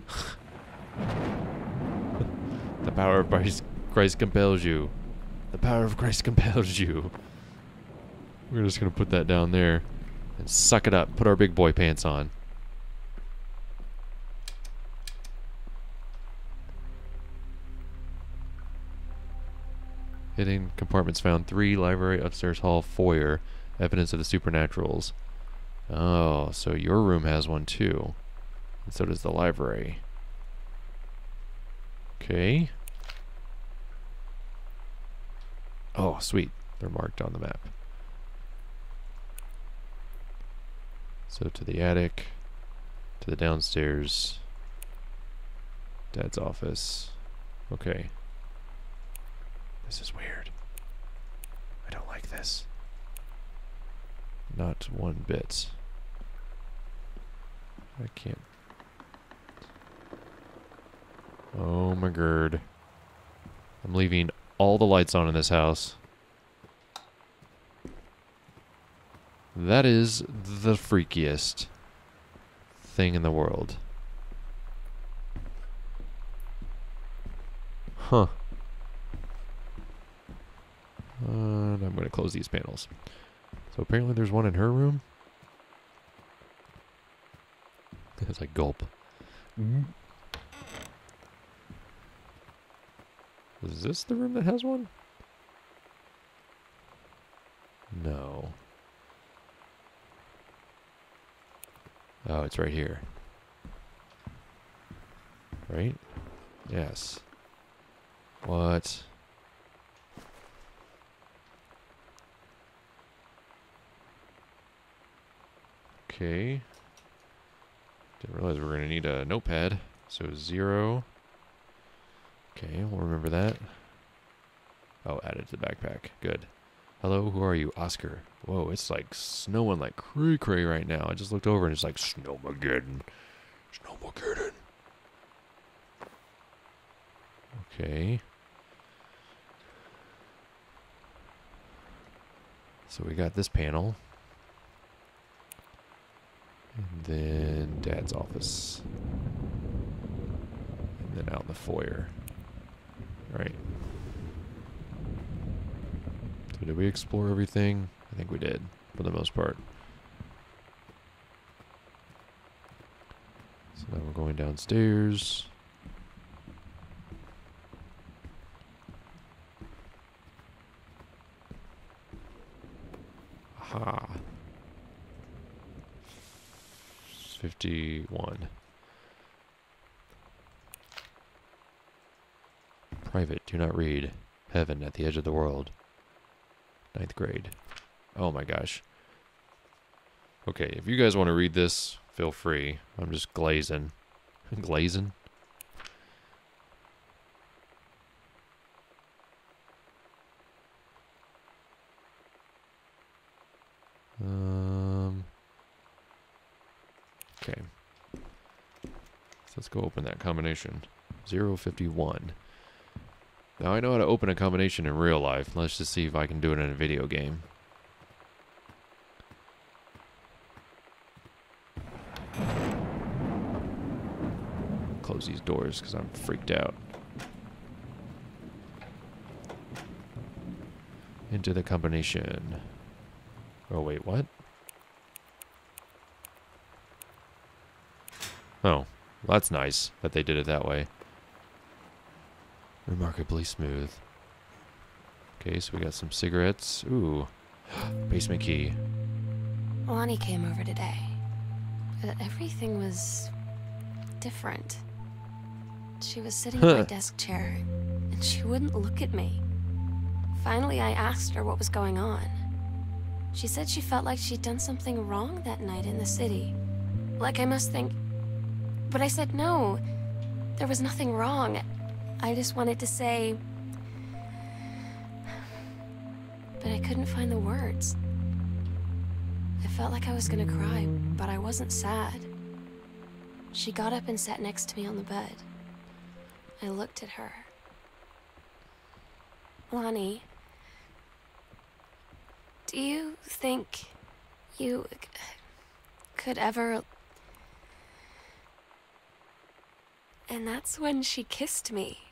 (laughs) the power of Christ, compels you. The power of Christ (laughs) compels you. We're just gonna put that down there and suck it up. Put our big boy pants on. Hidden compartments found three library, upstairs hall, foyer. Evidence of the supernaturals. Oh, so your room has one too. And so does the library. Okay. Oh, sweet. They're marked on the map. So to the attic, to the downstairs, dad's office. Okay. This is weird. I don't like this. Not one bit. I can't. Oh my god. I'm leaving all the lights on in this house. That is the freakiest thing in the world. Huh. And I'm going to close these panels. So apparently there's one in her room. It's like gulp. Is this the room that has one? No. Oh, it's right here. Right? Yes. What? Okay. Didn't realize we are going to need a notepad. So zero. Okay, we'll remember that. Oh, added to the backpack. Good. Hello, who are you? Oscar. Whoa, it's like snowing like cray cray right now. I just looked over and it's like Snowmageddon. Snowmageddon. Okay. So we got this panel. And then dad's office. And then out in the foyer. Right. Did we explore everything? I think we did, for the most part. So now we're going downstairs. Aha. 51. Private, do not read. Heaven at the edge of the world. Ninth grade. Oh my gosh. Okay, if you guys want to read this, feel free. I'm just glazing. (laughs) glazing? Um. Okay. So let's go open that combination. 051. Now I know how to open a combination in real life. Let's just see if I can do it in a video game. Close these doors because I'm freaked out. Into the combination. Oh, wait, what? Oh, well, that's nice that they did it that way. Remarkably smooth. Okay, so we got some cigarettes. Ooh, (gasps) basement key. Lonnie came over today. But everything was different. She was sitting in my desk chair, and she wouldn't look at me. Finally, I asked her what was going on. She said she felt like she'd done something wrong that night in the city. Like I must think. But I said no. There was nothing wrong. I just wanted to say. But I couldn't find the words. I felt like I was gonna cry, but I wasn't sad. She got up and sat next to me on the bed. I looked at her. Lonnie, do you think you could ever. And that's when she kissed me.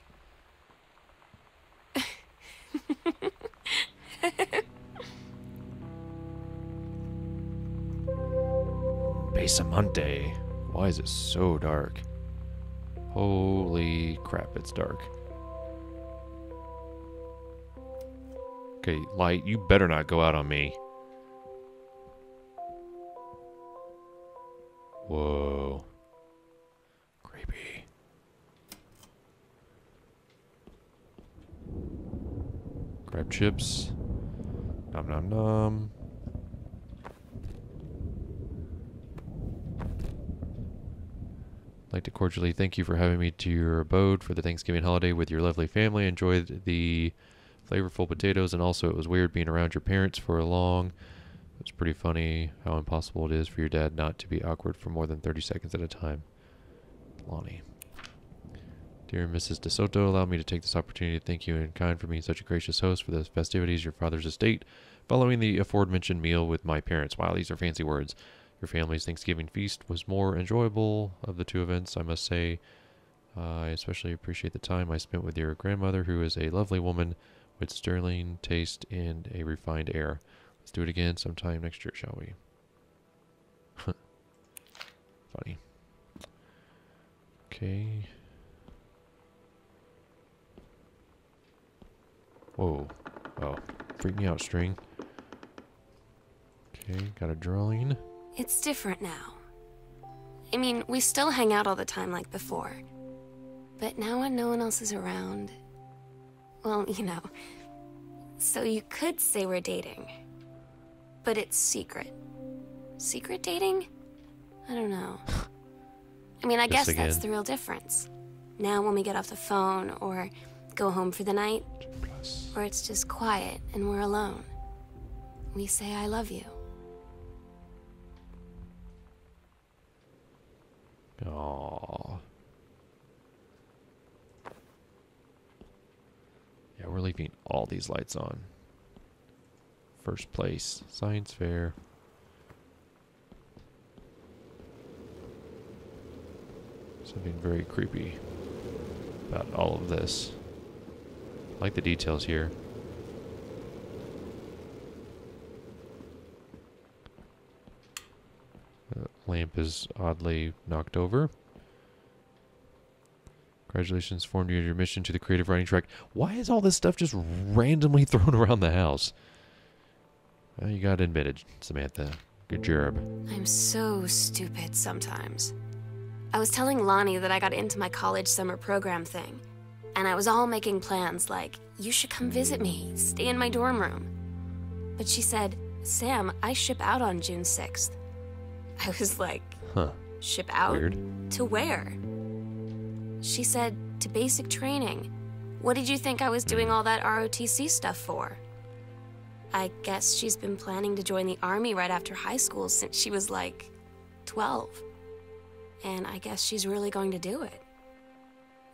(laughs) Basamante. Why is it so dark? Holy crap, it's dark. Okay, light, you better not go out on me. Whoa. Creepy. Grab chips. Nom nom nom. I'd like to cordially thank you for having me to your abode for the Thanksgiving holiday with your lovely family. Enjoyed the flavorful potatoes, and also it was weird being around your parents for a long. It's pretty funny how impossible it is for your dad not to be awkward for more than 30 seconds at a time. Lonnie. Dear Mrs. DeSoto, allow me to take this opportunity to thank you in kind for being such a gracious host for the festivities your father's estate, following the aforementioned meal with my parents. Wow, these are fancy words. Your family's Thanksgiving feast was more enjoyable of the two events, I must say. Uh, I especially appreciate the time I spent with your grandmother, who is a lovely woman with sterling taste and a refined air. Let's do it again sometime next year, shall we? (laughs) Funny. Okay. Whoa. Oh. Freak me out, string. Okay, got a drawing. It's different now. I mean, we still hang out all the time like before. But now when no one else is around. Well, you know. So you could say we're dating. But it's secret. Secret dating? I don't know. I mean, I This guess that's the real difference. Now, when we get off the phone or go home for the night, or it's just quiet and we're alone, we say, I love you. Aww. Yeah, we're leaving all these lights on. First place, science fair. Something very creepy about all of this. Like the details here. Lamp is oddly knocked over. Congratulations, formed your mission to the creative writing track. Why is all this stuff just randomly (laughs) thrown around the house? Well, you got admitted, Samantha. Good job. I'm so stupid sometimes. I was telling Lonnie that I got into my college summer program thing, and I was all making plans like, you should come visit me, stay in my dorm room. But she said, Sam, I ship out on June 6th. (laughs) I was like, Huh. ship out? Weird. To where? She said, to basic training. What did you think I was doing all that ROTC stuff for? I guess she's been planning to join the army right after high school since she was like 12. And I guess she's really going to do it.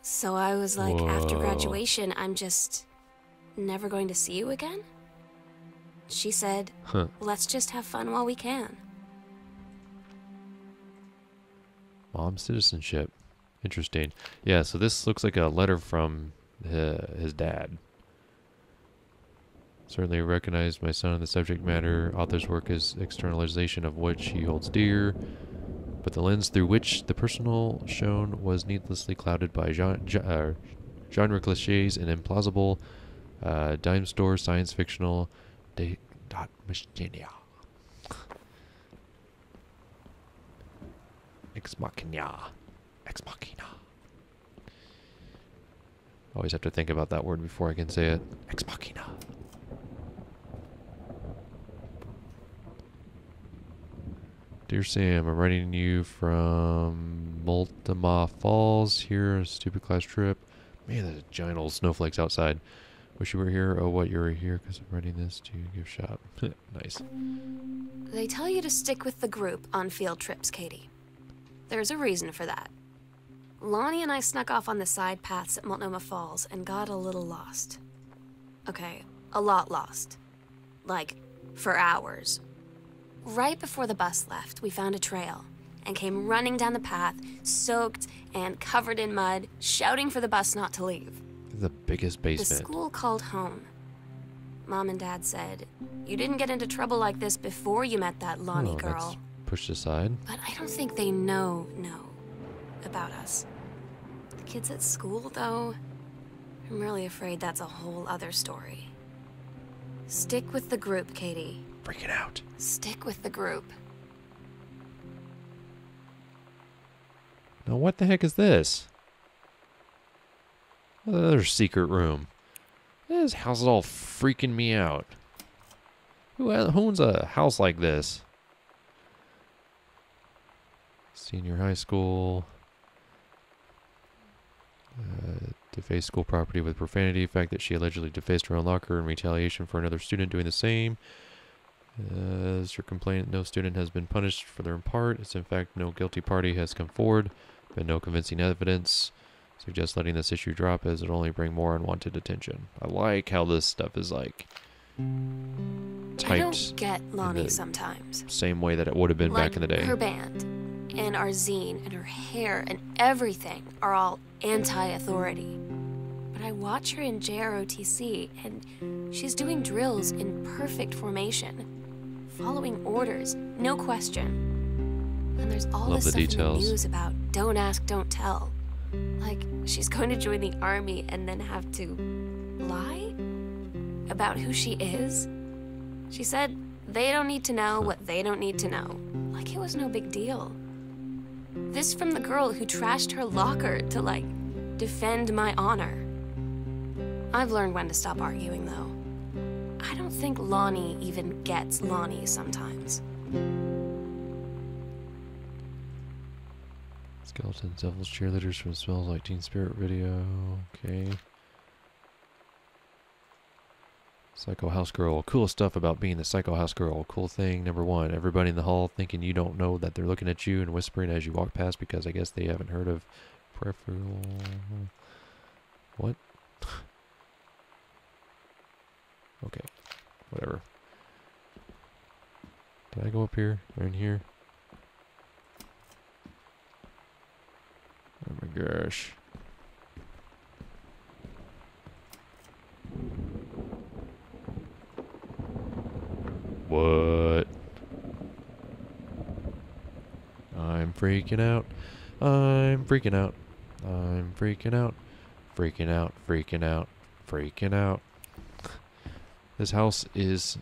So I was like, after graduation, I'm just never going to see you again? She said, Huh. let's just have fun while we can. Mom citizenship. Interesting. Yeah, so this looks like a letter from his dad. Certainly recognize my son in the subject matter. Author's work is externalization of which he holds dear, but the lens through which the personal shown was needlessly clouded by gen- gen- uh, genre cliches and implausible uh, dime store science fictional de- dot machina. Ex machina. Ex machina. Always have to think about that word before I can say it. Ex machina. Dear Sam, I'm writing you from Multnomah Falls here, a stupid class trip. Man, there's giant old snowflakes outside. Wish you were here. Oh, what, you were here because I'm writing this to give shot. (laughs) nice. They tell you to stick with the group on field trips, Katie. There's a reason for that. Lonnie and I snuck off on the side paths at Multnomah Falls and got a little lost. Okay, a lot lost. Like, for hours. Right before the bus left, we found a trail and came running down the path, soaked and covered in mud, shouting for the bus not to leave. The biggest basement. The school called home. Mom and Dad said, You didn't get into trouble like this before you met that Lonnie Oh, girl. pushed aside. But I don't think they know, know about us. The kids at school, though, I'm really afraid that's a whole other story. Stick with the group, Katie. Freaking out. Stick with the group. Now, what the heck is this? Another secret room. This house is all freaking me out. Who, owns a house like this? Senior high school. Uh, defaced school property with profanity. Fact that she allegedly defaced her own locker in retaliation for another student doing the same. Uh, as your complaint, no student has been punished for their part. It's in fact no guilty party has come forward. Been no convincing evidence. Suggest letting this issue drop as it'll only bring more unwanted attention. I like how this stuff is like typed. I don't get Lonnie sometimes. same way that it would have been like back in the day. Her band, and our zine, and her hair, and everything are all anti authority. But I watch her in JROTC, and she's doing drills in perfect formation, following orders, no question. And there's all Love this the stuff details. in the news about don't ask, don't tell. Like, she's going to join the army and then have to lie about who she is. She said they don't need to know what they don't need to know. Like it was no big deal. This from the girl who trashed her locker to, like, defend my honor. I've learned when to stop arguing, though. I don't think Lonnie even gets Lonnie sometimes. Skeletons, devils, cheerleaders from Smells Like Teen Spirit video. Okay. Psycho House Girl. Coolest stuff about being the Psycho House Girl. Cool thing number one. Everybody in the hall thinking you don't know that they're looking at you and whispering as you walk past because I guess they haven't heard of peripheral. What? Okay. Whatever. Did I go up here? Or in here? Oh my gosh. What? I'm freaking out. I'm freaking out. I'm freaking out. Freaking out. Freaking out. Freaking out. This house is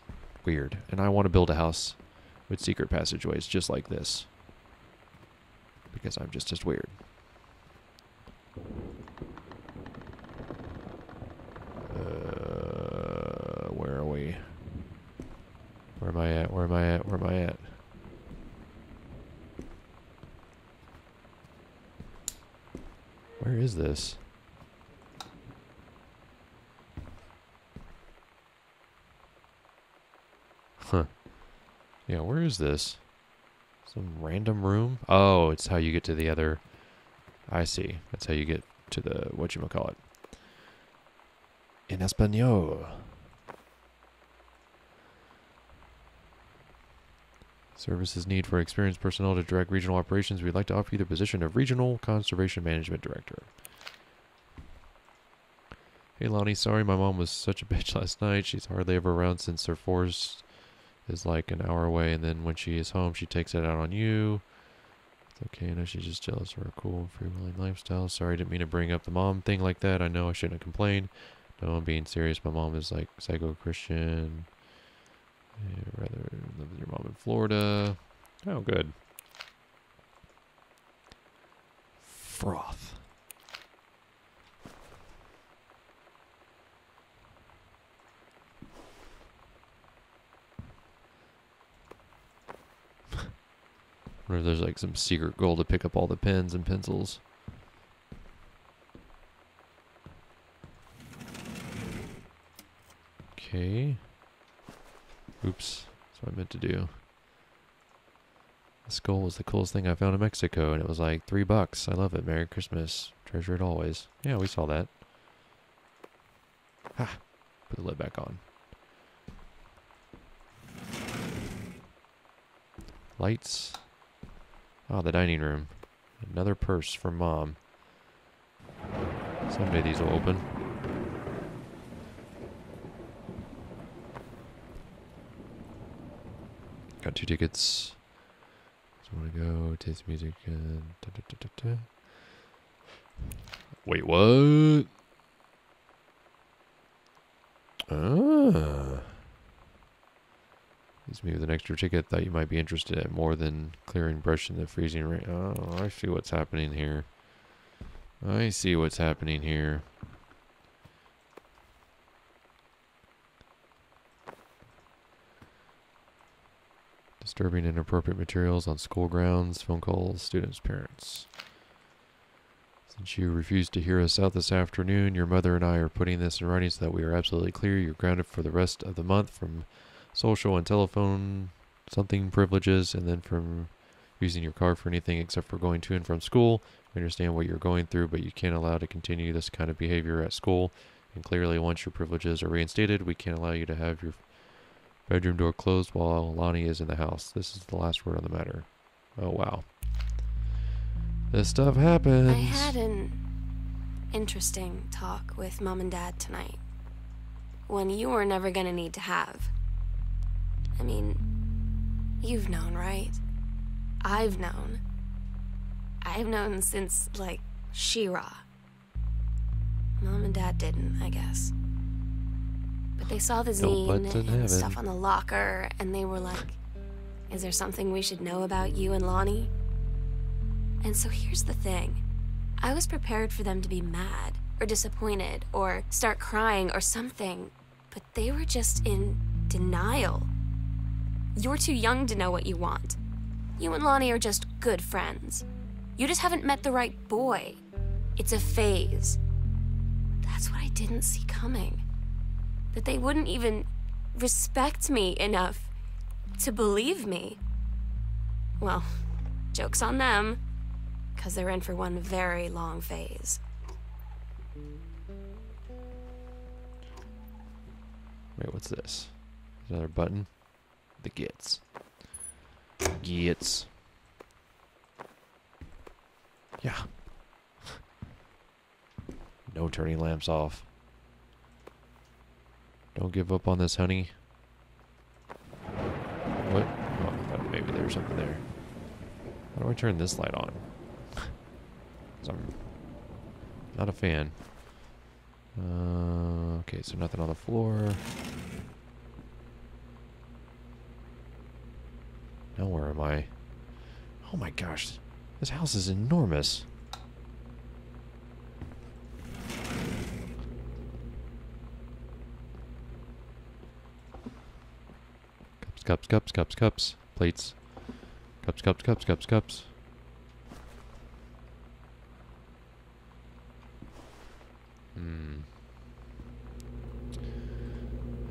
weird, and I want to build a house with secret passageways just like this. Because I'm just as weird. Uh, where are we? Where am I at? Where am I at? Where am I at? Where is this? Huh. Yeah, where is this? Some random room? Oh, it's how you get to the other. I see. That's how you get to the what you call it. In Espanol. Services need for experienced personnel to direct regional operations. We'd like to offer you the position of Regional Conservation Management Director. Hey Lonnie, sorry my mom was such a (laughs) bitch last night. She's hardly ever around since her force is like an hour away, and then when she is home, she takes it out on you. It's okay, I know she's just jealous of her cool, free-willing lifestyle. Sorry, didn't mean to bring up the mom thing like that. I know I shouldn't have complained. No, I'm being serious. My mom is like psycho Christian. Yeah, rather live with your mom in Florida. Oh, good. Froth. Wonder if there's like some secret goal to pick up all the pens and pencils. Okay. Oops. That's what I meant to do. The skull was the coolest thing I found in Mexico, and it was like three bucks. I love it. Merry Christmas. Treasure it always. Yeah, we saw that. Ha! Put the lid back on. Lights. Oh, the dining room. Another purse for mom. Someday these will open. Got two tickets. So want to go taste music and da, da, da. Wait, what? Ah. Leaves me with an extra ticket that you might be interested in more than clearing brush in the freezing rain. Oh, I see what's happening here. I see what's happening here. Disturbing inappropriate materials on school grounds, phone calls, students' parents. Since you refused to hear us out this afternoon, your mother and I are putting this in writing so that we are absolutely clear. You're grounded for the rest of the month from social and telephone something privileges, and then from using your car for anything except for going to and from school. We understand what you're going through, but you can't allow to continue this kind of behavior at school. And clearly, once your privileges are reinstated, we can't allow you to have your bedroom door closed while Lonnie is in the house. This is the last word on the matter. Oh, wow. This stuff happens. I had an interesting talk with mom and dad tonight. One you were never gonna need to have. I mean, you've known, right? I've known. I've known since, like, She-Ra. Mom and Dad didn't, I guess. But they saw the zine and stuff on the locker, and they were like, Is there something we should know about you and Lonnie? And so here's the thing I was prepared for them to be mad, or disappointed, or start crying, or something, but they were just in denial. You're too young to know what you want. You and Lonnie are just good friends. You just haven't met the right boy. It's a phase. That's what I didn't see coming. That they wouldn't even respect me enough to believe me. Well, joke's on them, because they're in for one very long phase. Wait, what's this? Another button? The gets. Gets. Yeah. (laughs) No turning lamps off. Don't give up on this, honey. What? Oh, I thought maybe there was something there. How do I turn this light on? (laughs) 'Cause I'm not a fan. Uh, okay, so nothing on the floor. Now where am I? Oh my gosh, this house is enormous. Cups, cups, cups, cups, cups, plates. Cups, cups, cups, cups, cups. Hmm.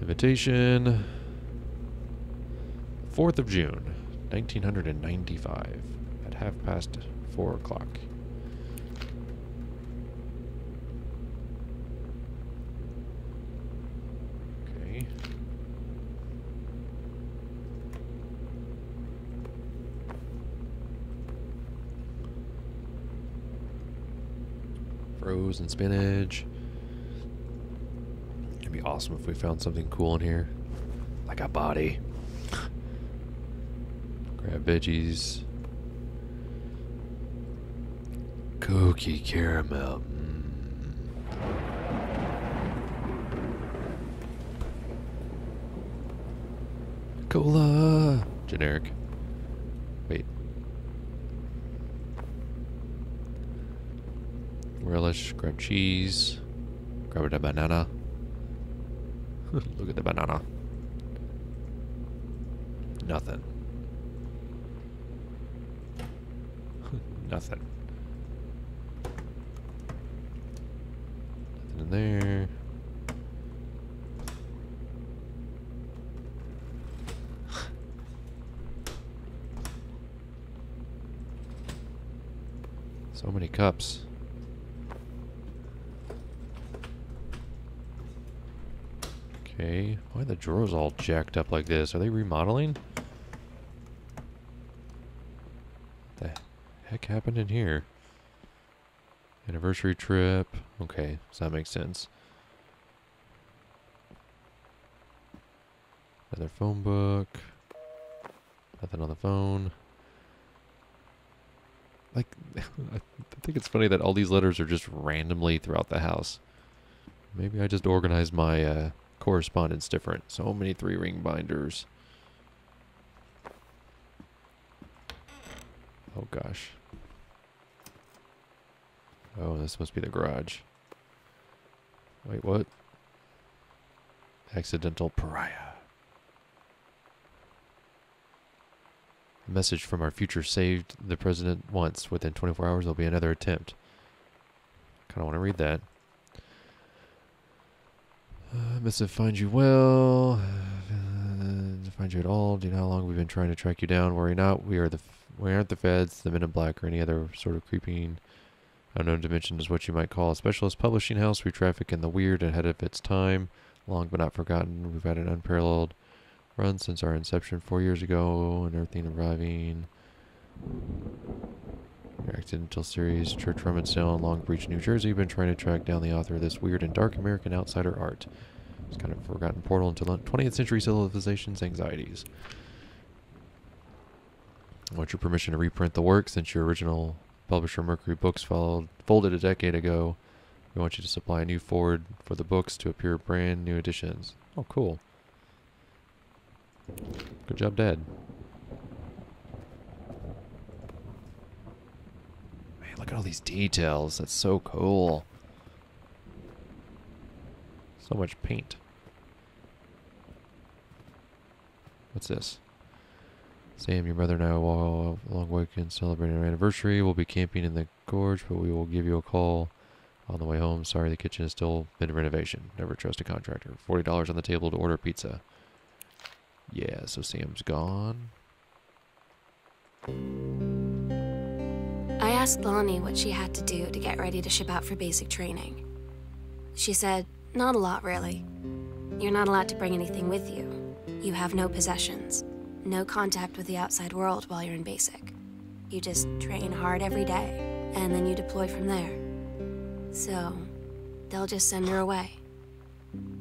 Invitation. 4th of June, 1995, at half past 4 o'clock. Okay. Frozen spinach. It'd be awesome if we found something cool in here. Like a body. Veggies. Cookie caramel. Mm. Cola. Generic. Wait. Relish. Grab cheese. Grab a banana. (laughs) Look at the banana. Nothing. Nothing in there. so many cups. Okay, why are the drawers all jacked up like this? Are they remodeling? The heck happened in here? Anniversary trip. Okay, so that makes sense. Another phone book. Nothing on the phone. Like, (laughs) I think it's funny that all these letters are just randomly throughout the house. Maybe I just organized my uh, correspondence different. So many three ring binders. Oh gosh. Oh, this must be the garage. Wait, what? Accidental pariah. A message from our future saved the president once. Within 24 hours, there'll be another attempt. Kind of want to read that. Uh, missive finds you well. Uh, find you at all. Do you know how long we've been trying to track you down? Worry not. We are the. We aren't the feds, the men in black, or any other sort of creeping unknown dimension is what you might call a specialist publishing house. We traffic in the weird ahead of its time. Long but not forgotten. We've had an unparalleled run since our inception four years ago, and everything arriving. Accidental series, Church Rummage Sale in Long Beach, New Jersey. Been trying to track down the author of this weird and dark American outsider art. It's kind of a forgotten portal into 20th century civilization's anxieties. I want your permission to reprint the work since your original publisher Mercury Books followed, folded a decade ago. We want you to supply a new forward for the books to appear brand new editions. Oh, cool. Good job, Dad. Look at all these details. That's so cool. So much paint. What's this? Sam, your brother and I will a long weekend celebrating our anniversary. We'll be camping in the gorge, but we will give you a call on the way home. Sorry, the kitchen is still in renovation. Never trust a contractor. Forty dollars on the table to order pizza. Yeah, so Sam's gone. Asked Lonnie what she had to do to get ready to ship out for basic training. She said, Not a lot, really. You're not allowed to bring anything with you. You have no possessions, no contact with the outside world while you're in basic. You just train hard every day, and then you deploy from there. So, they'll just send her away.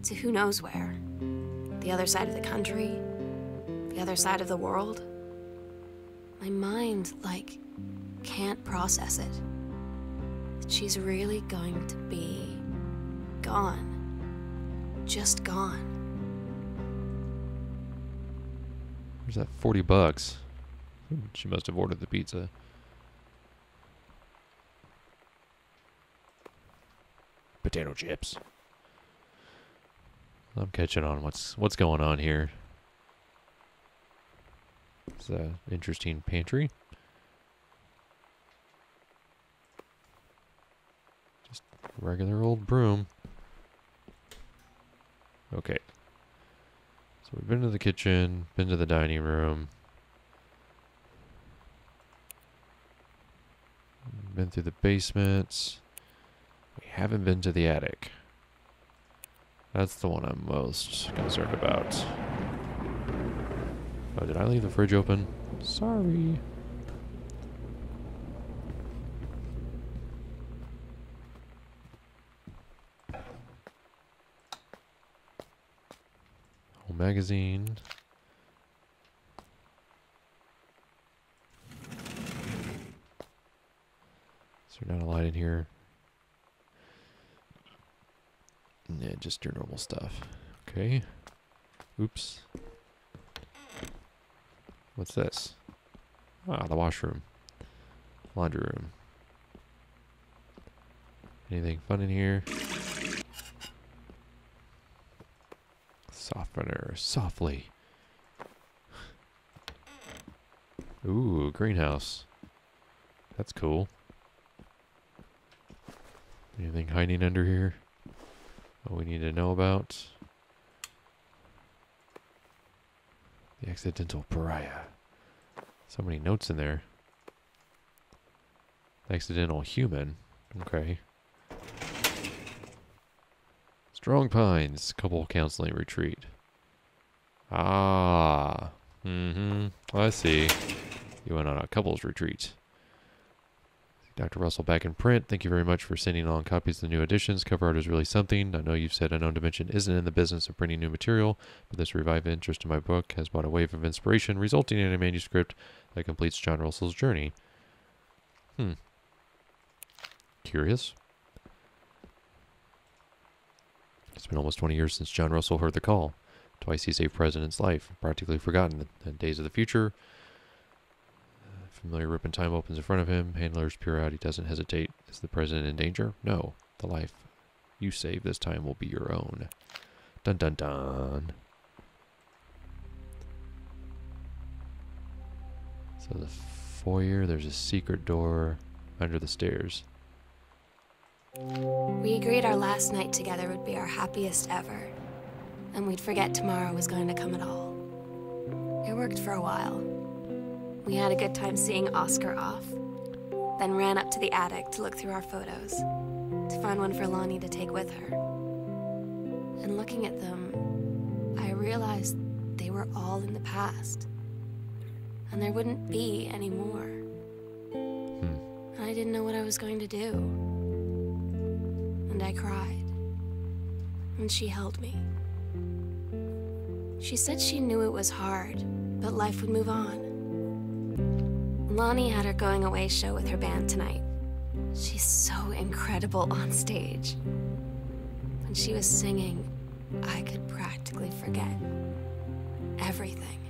To who knows where. The other side of the country, the other side of the world. My mind, like, can't process it. That she's really going to be gone. Just gone. Where's that 40 bucks? She must have ordered the pizza. Potato chips. I'm catching on what's what's going on here. It's an interesting pantry. Just regular old broom. Okay. So we've been to the kitchen, been to the dining room, been through the basements. We haven't been to the attic. That's the one I'm most concerned about. Oh, did I leave the fridge open? Sorry. Magazine. Is there not a light in here? Yeah, just your normal stuff. Okay. Oops. What's this? Ah, the washroom. Laundry room. Anything fun in here? Softener, softly. Ooh, greenhouse. That's cool. Anything hiding under here? What we need to know about? The accidental pariah. So many notes in there. Accidental human. Okay. Strong Pines, couple counseling retreat. Ah. Mm-hmm. I see. You went on a couples retreat. Dr. Russell back in print. Thank you very much for sending along copies of the new editions. Cover art is really something. I know you've said Unknown Dimension isn't in the business of printing new material, but this revived interest in my book has brought a wave of inspiration, resulting in a manuscript that completes John Russell's journey. Hmm. Curious? It's been almost 20 years since John Russell heard the call. Twice he saved President's life, practically forgotten. The days of the future, Familiar rip in time opens in front of him. Handler's pure out. He doesn't hesitate. Is the president in danger? No. The life you save this time will be your own. Dun dun dun. So the foyer, there's a secret door under the stairs. We agreed our last night together would be our happiest ever, and we'd forget tomorrow was going to come at all. It worked for a while. We had a good time seeing Oscar off, then ran up to the attic to look through our photos, to find one for Lonnie to take with her. And looking at them, I realized they were all in the past, and there wouldn't be any more. Hmm. And I didn't know what I was going to do. And I cried. And she held me. She said she knew it was hard, but life would move on. Lonnie had her going away show with her band tonight. She's so incredible on stage. When she was singing, I could practically forget everything.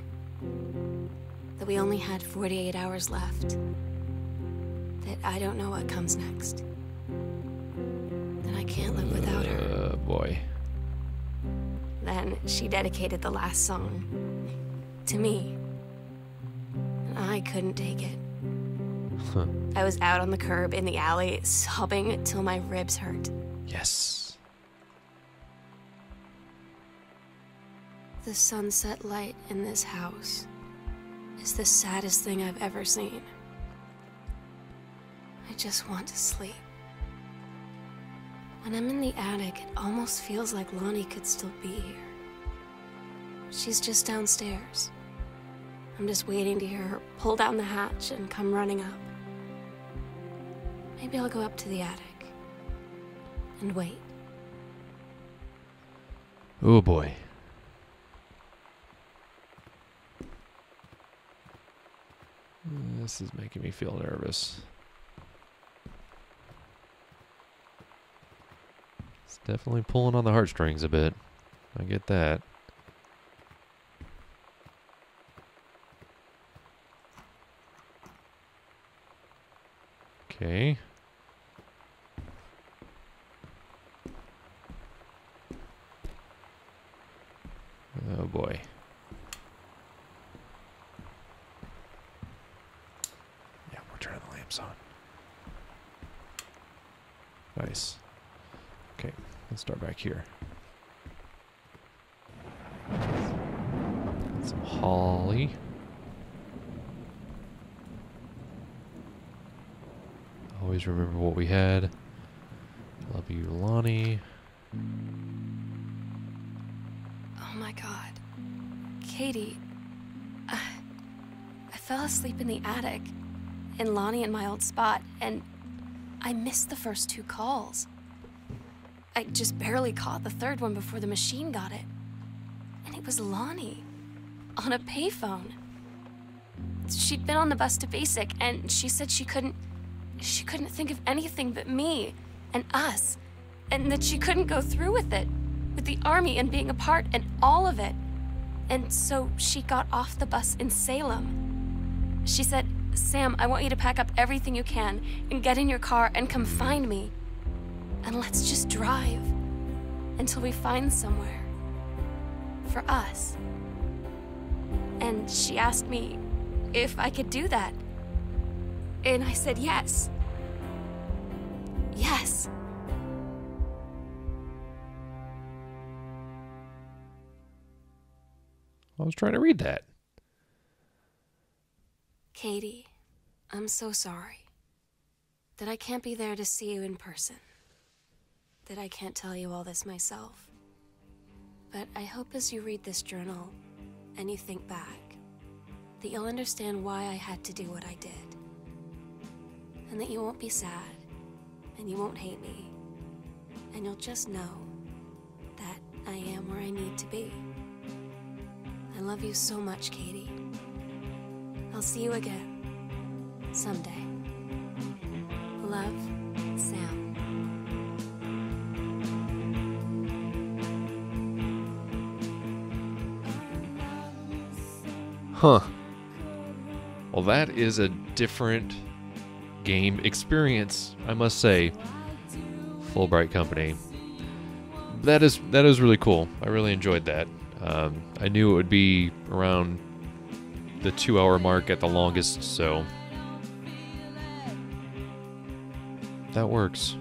That we only had 48 hours left. That I don't know what comes next. I can't live without her. Uh, boy. Then she dedicated the last song to me. I couldn't take it. Huh. I was out on the curb in the alley, sobbing till my ribs hurt. Yes. The sunset light in this house is the saddest thing I've ever seen. I just want to sleep. When I'm in the attic, it almost feels like Lonnie could still be here. She's just downstairs. I'm just waiting to hear her pull down the hatch and come running up. Maybe I'll go up to the attic and wait. Oh boy. This is making me feel nervous. It's definitely pulling on the heartstrings a bit. I get that. Okay. Attic, in Lonnie in my old spot, and I missed the first two calls. I just barely caught the third one before the machine got it. And it was Lonnie on a payphone. She'd been on the bus to basic, and she said she couldn't. She couldn't think of anything but me and us, and that she couldn't go through with it with the army and being apart and all of it. And so she got off the bus in Salem. She said, Sam, I want you to pack up everything you can and get in your car and come find me. And let's just drive until we find somewhere for us. And she asked me if I could do that. And I said yes. Yes. I was trying to read that. Katie, I'm so sorry that I can't be there to see you in person. That I can't tell you all this myself. But I hope as you read this journal and you think back, that you'll understand why I had to do what I did. And that you won't be sad, and you won't hate me, and you'll just know that I am where I need to be. I love you so much, Katie. I'll see you again. Someday. Love, Sam. Huh. Well, that is a different game experience, I must say. Fullbright Company. That is that is really cool. I really enjoyed that. Um, I knew it would be around the two-hour mark at the longest, so that works.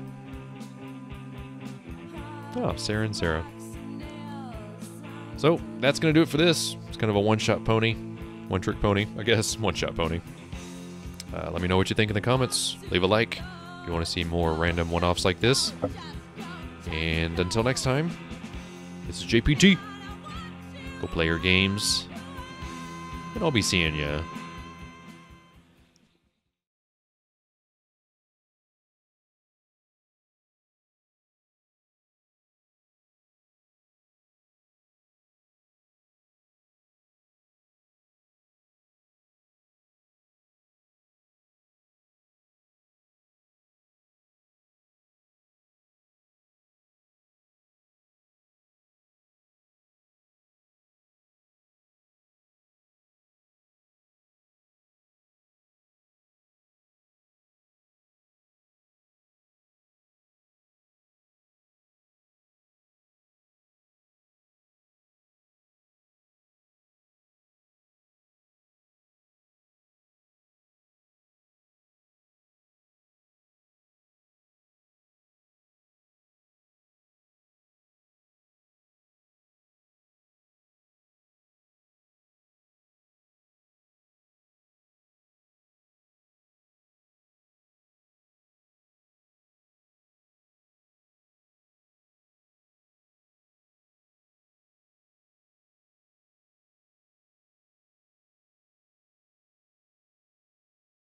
Oh, Sarah and Sarah. So that's gonna do it for this. It's kind of a one-shot pony. One trick pony, I guess. (laughs) One shot pony. Uh, let me know what you think in the comments. Leave a like if you want to see more random one offs like this. And until next time, this is JPT. Go play your games. And I'll be seeing ya